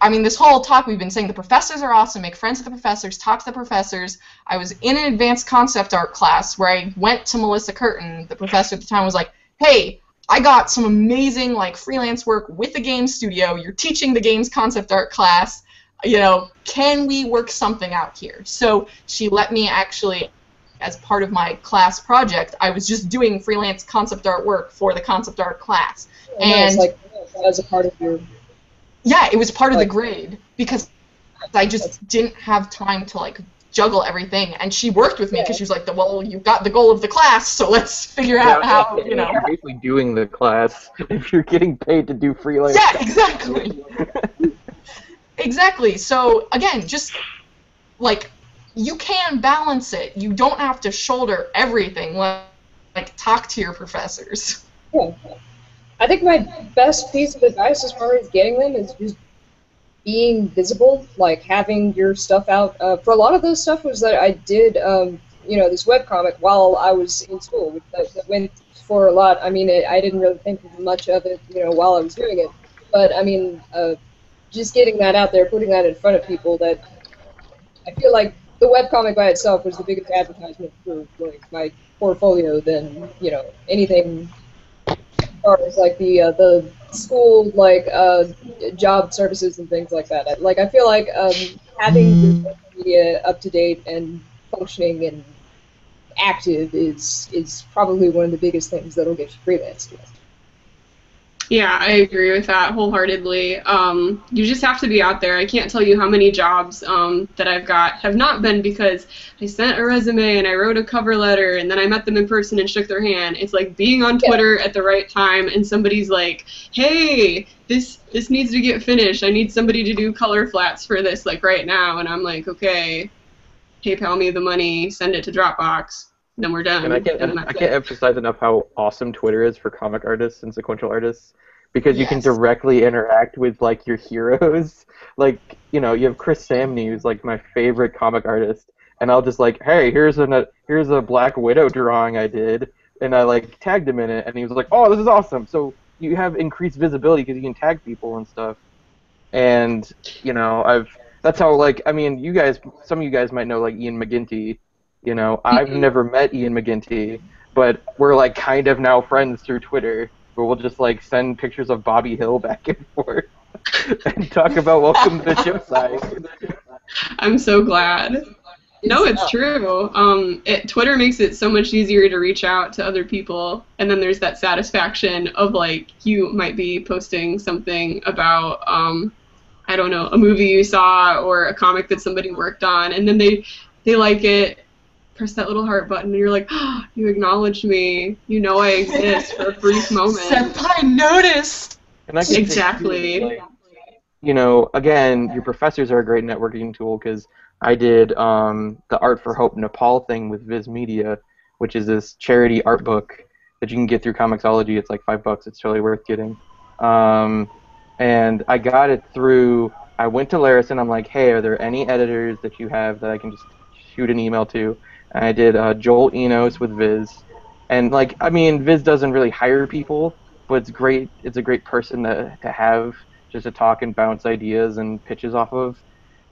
I mean, this whole talk we've been saying the professors are awesome. Make friends with the professors. Talk to the professors. I was in an advanced concept art class where I went to Melissa Curtin. The professor at the time was like, "Hey, I got some amazing like freelance work with the game studio. You're teaching the games concept art class. You know, can we work something out here?" So she let me actually as part of my class project, I was just doing freelance concept art work for the concept art class. And And- like oh, as a part of your Yeah, it was part of the grade because I just didn't have time to like juggle everything. And she worked with me because she was like, the "Well, you got the goal of the class, so let's figure out how you know." you're basically doing the class if you're getting paid to do freelance Yeah, exactly. exactly. So again, just like you can balance it. You don't have to shoulder everything. Like, like talk to your professors. Yeah. I think my best piece of advice as far as getting them is just being visible, like having your stuff out. Uh, for a lot of those stuff was that I did, um, you know, this webcomic while I was in school, which that, that went for a lot. I mean, it, I didn't really think much of it, you know, while I was doing it. But I mean, uh, just getting that out there, putting that in front of people, that I feel like the webcomic by itself was the biggest advertisement for like my portfolio than you know anything as like the uh, the school like uh, job services and things like that. Like I feel like um, having social media up to date and functioning and active is is probably one of the biggest things that'll get you freelance. Yeah, I agree with that wholeheartedly. Um, you just have to be out there. I can't tell you how many jobs um, that I've got have not been because I sent a resume and I wrote a cover letter and then I met them in person and shook their hand. It's like being on Yeah. Twitter at the right time and somebody's like, "Hey, this this needs to get finished. I need somebody to do color flats for this like right now." And I'm like, "Okay, PayPal me the money, send it to Dropbox." Then we're done. And I can't and I can't it. emphasize enough how awesome Twitter is for comic artists and sequential artists because you can directly interact with like your heroes. Like you know you have Chris Samnee who's like my favorite comic artist, and I'll just like hey here's a here's a Black Widow drawing I did, and I like tagged him in it, and he was like oh this is awesome. So you have increased visibility because you can tag people and stuff, and you know I've that's how like I mean you guys some of you guys might know like Ian McGinty. You know, I've Mhm. never met Ian McGinty, but we're like kind of now friends through Twitter, where we'll just like send pictures of Bobby Hill back and forth and talk about welcome to the show side. I'm so glad. No, it's true. Um, it, Twitter makes it so much easier to reach out to other people, and then there's that satisfaction of like you might be posting something about, um, I don't know, a movie you saw or a comic that somebody worked on, and then they they like it, press that little heart button, and you're like, oh, you acknowledge me. You know I exist for a brief moment. Senpai noticed. And I can say, Exactly. like, you know, again, your professors are a great networking tool because I did um, the Art for Hope Nepal thing with Viz Media, which is this charity art book that you can get through Comixology. It's like five bucks. It's totally worth getting. Um, and I got it through. I went to Laris and I'm like, hey, are there any editors that you have that I can just shoot an email to? I did uh, Joel Enos with Viz, and like, I mean, Viz doesn't really hire people, but it's great. It's a great person to to have just to talk and bounce ideas and pitches off of.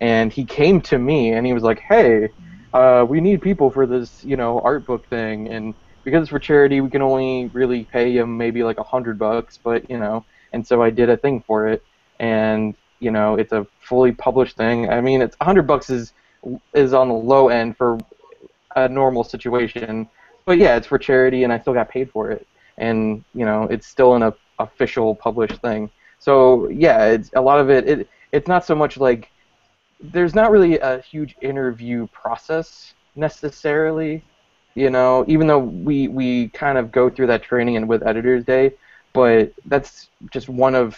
And he came to me and he was like, hey, uh, we need people for this, you know, art book thing, and because it's for charity, we can only really pay him maybe like a hundred bucks, but you know, and so I did a thing for it, and you know, it's a fully published thing. I mean, it's a hundred bucks is is on the low end for a normal situation, but yeah, it's for charity, and I still got paid for it, and you know, it's still an official published thing. So yeah, it's a lot of it. It it's not so much like there's not really a huge interview process necessarily you know, even though we we kind of go through that training and with Editors Day, but that's just one of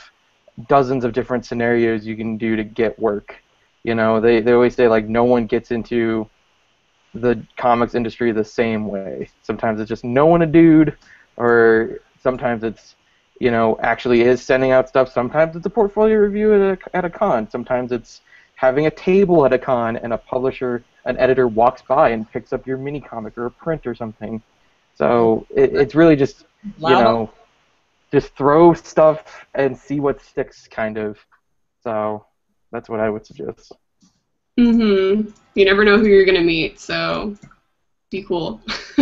dozens of different scenarios you can do to get work. You know, they they always say like no one gets into the comics industry the same way. Sometimes it's just knowing a dude, or sometimes it's you know actually is sending out stuff. Sometimes it's a portfolio review at a at a con. Sometimes it's having a table at a con and a publisher an editor walks by and picks up your mini comic or a print or something. So it, it's really just you know just throw stuff and see what sticks, kind of. So that's what I would suggest. Mhm. You never know who you're gonna meet, so be cool.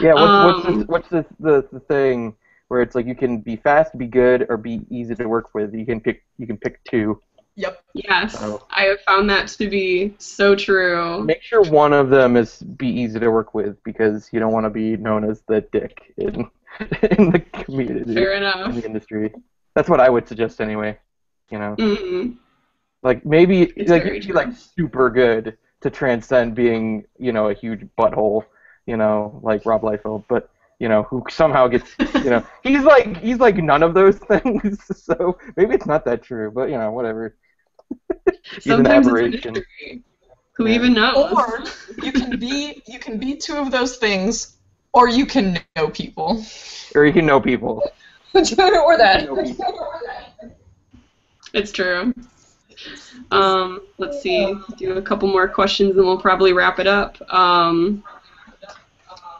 Yeah, what's, what's, Um, the, what's the, the the thing where it's like you can be fast, be good, or be easy to work with? You can pick you can pick two. Yep. yes, Oh. I have found that to be so true. Make sure one of them is be easy to work with because you don't want to be known as the dick in in the community Fair in enough. the industry. That's what I would suggest anyway. You know, Mhm. Like maybe It's like you'd be like super good to transcend being you know a huge butthole, you know, like Rob Liefeld, but you know who somehow gets you know he's like he's like none of those things. So maybe it's not that true, but you know whatever. He's an Sometimes it's a aberration. mystery. Who Yeah. even knows? Or you can be you can be two of those things, or you can know people. Or you can know people. or that. Know people. It's true. Um, let's see. Do a couple more questions, and we'll probably wrap it up. Um,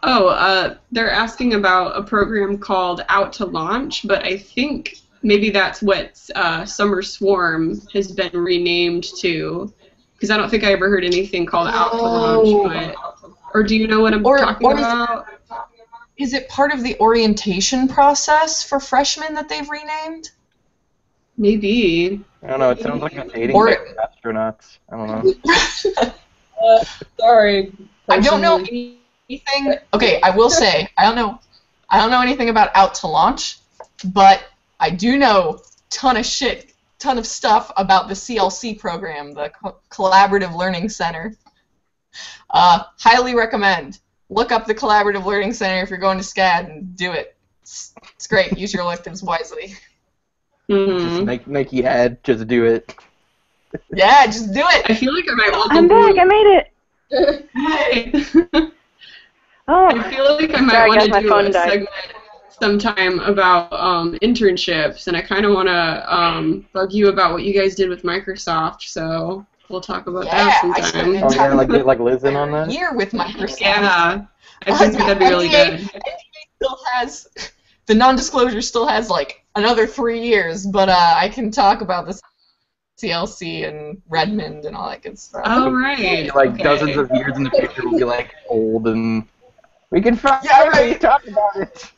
oh, uh, they're asking about a program called Out to Launch, but I think maybe that's what uh, Summer Swarm has been renamed to, because I don't think I ever heard anything called Out to. Launch. But, or do you know what I'm Or- talking or is about? Is it part of the orientation process for freshmen that they've renamed? Maybe. I don't know. It sounds like a dating Or- astronauts. I don't know. Uh, sorry. I don't know anything. Okay, I will say I don't know. I don't know anything about out to launch, but I do know ton of shit, ton of stuff about the CLC program, the Co- Collaborative Learning Center. Uh, highly recommend. Look up the Collaborative Learning Center if you're going to SCAD and do it. It's, it's great. Use your electives wisely. Mhm. Just Nike, Nike ad, just do it. Yeah, just do it. I feel like I might want I'm to back. I made it. Hey. Oh, I feel like I might Sorry, want guys, to do a died. segment sometime about um, internships, and I kind of want to um, bug you about what you guys did with Microsoft. So we'll talk about Yeah, that sometime. Oh, yeah, like get like Liz in on that. Year with Microsoft. Yeah, I think that'd be really NDA good. NDA still has the non-disclosure still has like another three years, but uh, I can talk about the CLC and Redmond and all that good stuff. All right. Like okay. dozens of years in the future, we'll be like old and we can finally Yeah, right. talk about it.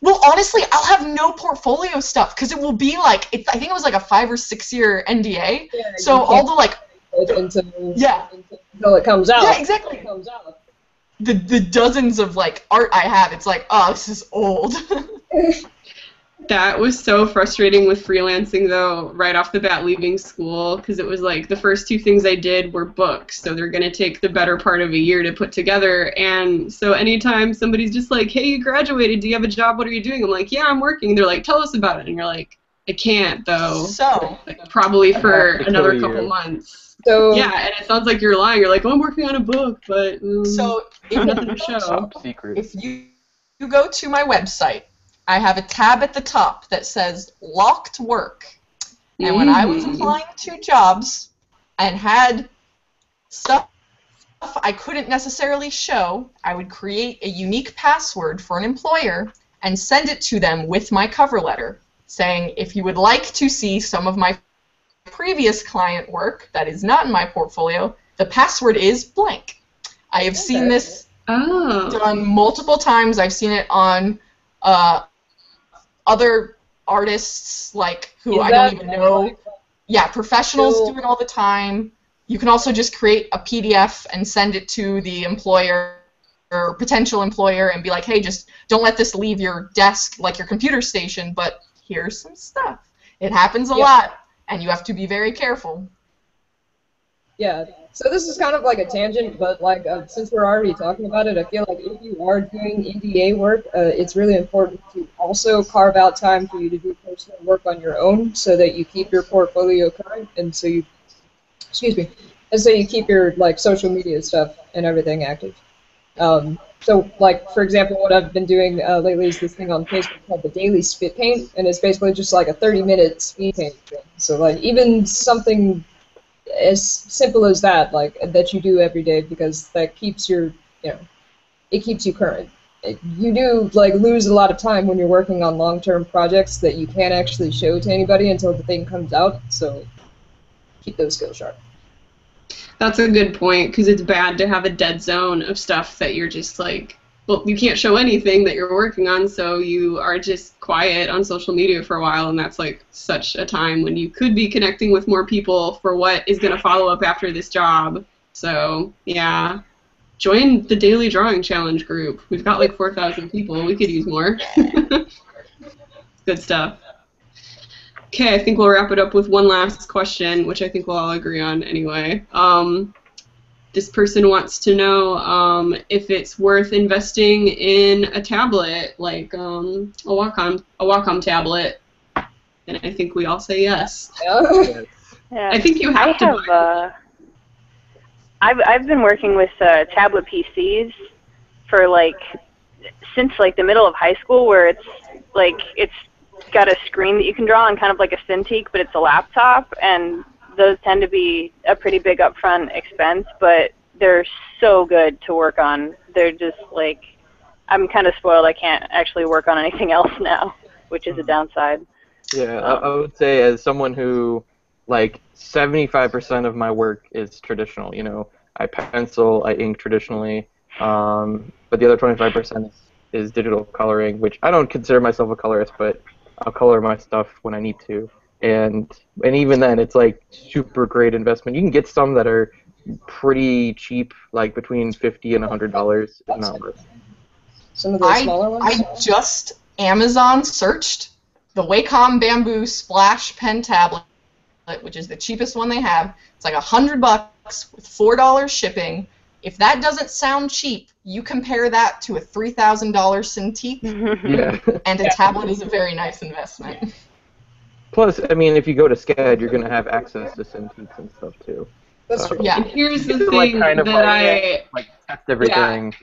Well, honestly, I'll have no portfolio stuff because it will be like it, I think it was like a five or six year NDA. Yeah, So you all can't the like until, Yeah. until it comes out. yeah exactly comes out. the the dozens of like art I have, it's like oh this is old. That was so frustrating with freelancing, though, right off the bat leaving school, because it was like the first two things I did were books, so they're going to take the better part of a year to put together. And so anytime somebody's just like, hey, you graduated, do you have a job? What are you doing? I'm like, yeah, I'm working. They're like, tell us about it. And you're like, I can't, though. so Like, probably for another couple you. months. So Yeah, and it sounds like you're lying. You're like, oh, I'm working on a book, but um, So I'm if, nothing to show. Top secret. if you you go to my website, I have a tab at the top that says locked work. And when I was Mm. applying to jobs and had stuff I couldn't necessarily show, I would create a unique password for an employer and send it to them with my cover letter saying, if you would like to see some of my previous client work that is not in my portfolio, the password is blank. I have seen this Oh. done multiple times. I've seen it on uh, other artists like who I don't even know. Yeah, professionals do it all the time. You can also just create a PDF and send it to the employer or potential employer and be like, hey, just don't let this leave your desk like your computer station, but here's some stuff. It happens a Yeah. lot, and you have to be very careful. Yeah. So this is kind of like a tangent, but like uh, since we're already talking about it, I feel like if you are doing NDA work, uh, it's really important to also carve out time for you to do personal work on your own, so that you keep your portfolio current, and so you, excuse me, and so you keep your like social media stuff and everything active. Um, so like for example, what I've been doing uh, lately is this thing on Facebook called the Daily Spit Paint, and it's basically just like a 30-minute speed paint thing. So like even something as simple as that, like that you do every day, because that keeps your, you know, it keeps you current. It, you do like lose a lot of time when you're working on long-term projects that you can't actually show to anybody until the thing comes out. So keep those skills sharp. That's a good point because it's bad to have a dead zone of stuff that you're just like, well, you can't show anything that you're working on, so you are just quiet on social media for a while, and that's like such a time when you could be connecting with more people for what is going to follow up after this job. So, yeah. Join the Daily Drawing Challenge group. We've got like 4,000 people. We could use more. Good stuff. Okay, I think we'll wrap it up with one last question, which I think we'll all agree on anyway. Um, this person wants to know um, if it's worth investing in a tablet, like um, a Wacom, a Wacom tablet. And I think we all say yes. Yeah. I think you I have to. have. Uh, I've I've been working with uh, tablet PCs for like since like the middle of high school, where it's like it's got a screen that you can draw on, kind of like a Cintiq, but it's a laptop, and those tend to be a pretty big upfront expense, but they're so good to work on. They're just like I'm kind of spoiled. I can't actually work on anything else now, which is a downside. Yeah, I, I would say as someone who, like, 75% of my work is traditional. You know, I pencil, I ink traditionally, um, but the other 25% is, is digital coloring, which I don't consider myself a colorist, but I'll color my stuff when I need to. And and even then, it's like super great investment. You can get some that are pretty cheap, like between fifty and hundred dollars. Not worth. Some of the smaller ones. I just Amazon searched the Wacom Bamboo Splash Pen Tablet, which is the cheapest one they have. It's like a hundred bucks with four dollars shipping. If that doesn't sound cheap, you compare that to a three thousand dollars Cintiq, Yeah. and a tablet is a very nice investment. Plus, I mean, if you go to SCAD, you're gonna have access to Cintiqs and stuff too. That's true. Yeah. And here's the It's like thing kind of that like- I Like test everything.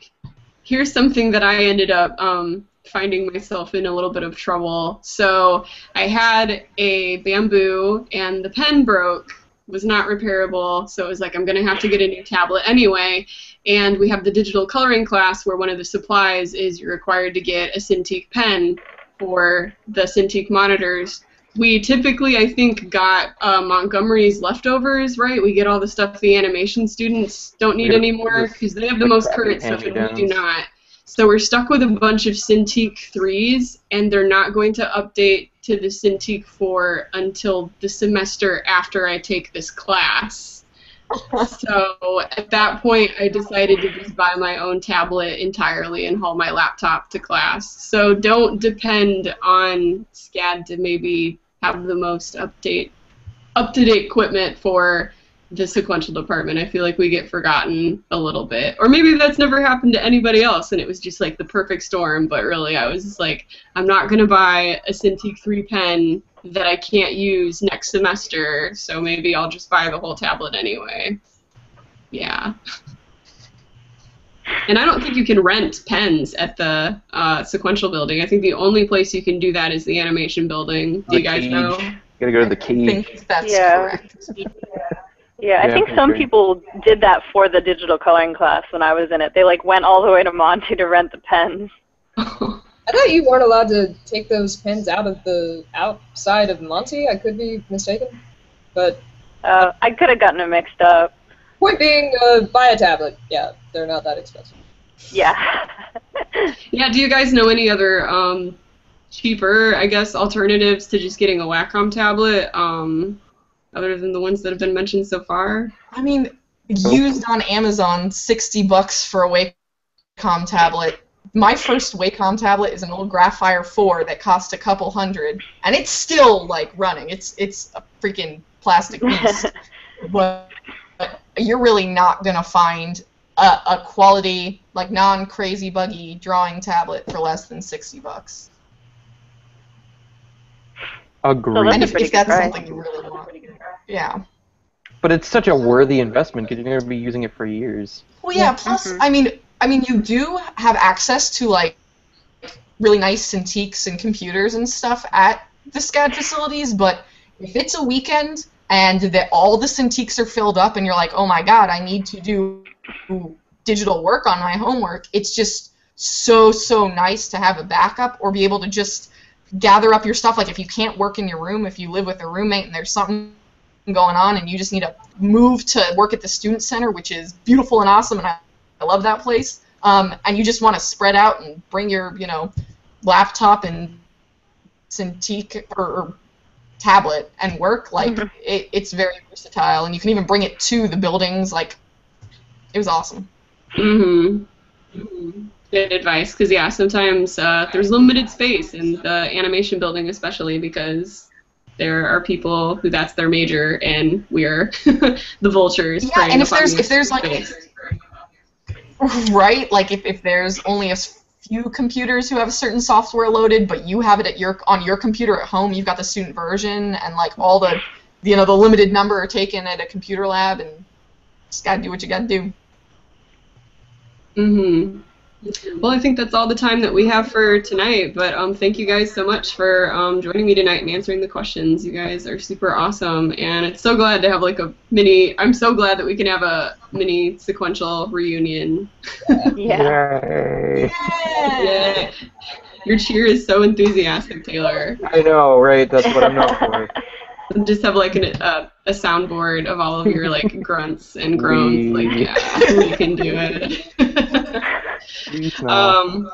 here's something that I ended up um, finding myself in a little bit of trouble. So I had a bamboo, and the pen broke, was not repairable. So it was like I'm gonna have to get a new tablet anyway. And we have the digital coloring class where one of the supplies is you're required to get a Cintiq pen for the Cintiq monitors. We typically, I think, got uh, Montgomery's leftovers, right? We get all the stuff the animation students don't need Yeah, anymore because they have the the most current stuff and we do not. So we're stuck with a bunch of Cintiq 3s, and they're not going to update to the Cintiq 4 until the semester after I take this class. so at that point, I decided to just buy my own tablet entirely and haul my laptop to class. So don't depend on SCAD to maybe have the most update, up-to-date equipment for the sequential department. I feel like we get forgotten a little bit. Or maybe that's never happened to anybody else and it was just like the perfect storm, but really I was just like, I'm not going to buy a Cintiq 3 pen that I can't use next semester, so maybe I'll just buy the whole tablet anyway. Yeah. And I don't think you can rent pens at the uh, sequential building. I think the only place you can do that is the animation building. Do you The guys cage. know? Gotta go to the I think that's Yeah. correct. Yeah, I Yeah, think I some agree. people did that for the digital coloring class when I was in it. They like went all the way to Monty to rent the pens. I thought you weren't allowed to take those pens out of the outside of Monty. I could be mistaken, but Uh, I could have gotten them mixed up. Point being, uh, buy a tablet. Yeah, they're not that expensive. Yeah. yeah, do you guys know any other um, cheaper, I guess, alternatives to just getting a Wacom tablet, um, other than the ones that have been mentioned so far? I mean, used on Amazon, sixty bucks for a Wacom tablet. My first Wacom tablet is an old Graphire 4 that cost a couple hundred, and it's still like running. It's it's a freaking plastic beast. but, but you're really not gonna find a, a quality, like non-crazy buggy drawing tablet for less than sixty bucks. Agreed. So And a if, pretty if that's price. something you really want, yeah. But it's such a worthy investment because you're gonna be using it for years. Well, yeah. Plus, Mhm. I mean, I mean, you do have access to like really nice Cintiqs and computers and stuff at the SCAD facilities. But if it's a weekend and that all the Cintiqs are filled up, and you're like, oh my god, I need to do digital work on my homework, it's just so so nice to have a backup or be able to just gather up your stuff. Like if you can't work in your room, if you live with a roommate and there's something going on and you just need to move to work at the student center, which is beautiful and awesome, and I, I love that place. Um, and you just want to spread out and bring your, you know, laptop and Cintiq or, or tablet and work. Like Mhm. it, it's very versatile, and you can even bring it to the buildings. Like it was awesome. Mm-hmm. Good advice, because yeah, sometimes uh, there's limited space in the animation building, especially because there are people who that's their major, and we're the vultures. Yeah, and if there's if there's like space. right, like if, if there's only a s- few computers who have a certain software loaded, but you have it at your on your computer at home, you've got the student version, and like all the you know the limited number are taken at a computer lab, and just gotta do what you gotta do. Mm-hmm. Well, I think that's all the time that we have for tonight. But um, thank you guys so much for um, joining me tonight and answering the questions. You guys are super awesome, and it's so glad to have like a mini. I'm so glad that we can have a mini sequential reunion. yeah. Yay. Yeah. Your cheer is so enthusiastic, Taylor. I know, right? That's what I'm known for. Just have like an, uh, a soundboard of all of your like grunts and groans. We- Like, yeah, we can do it. Um,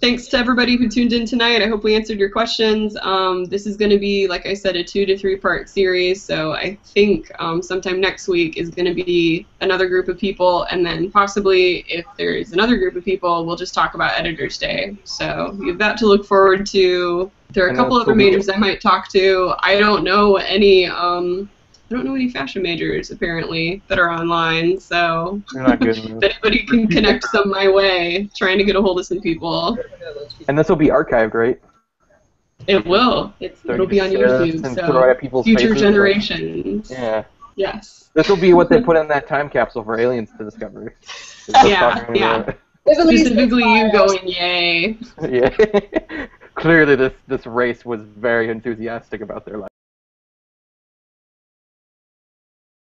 thanks to everybody who tuned in tonight. I hope we answered your questions. Um, this is going to be, like I said, a two to three part series. So I think um, sometime next week is going to be another group of people, and then possibly if there's another group of people, we'll just talk about Editor's Day. So you have that to look forward to. There are a couple other majors I might talk to. I don't know any. Um, I don't know any fashion majors apparently that are online. So You're not good if anybody can connect some my way, trying to get a hold of some people. And this will be archived, right? It will. It's, So it'll be on can share this YouTube. and throw it So people's future faces, generations. like- yeah. Yes. This will be what they put in that time capsule for aliens to discover. Yeah, yeah. At least Specifically, you files. going yay. yeah. Clearly, this this race was very enthusiastic about their life.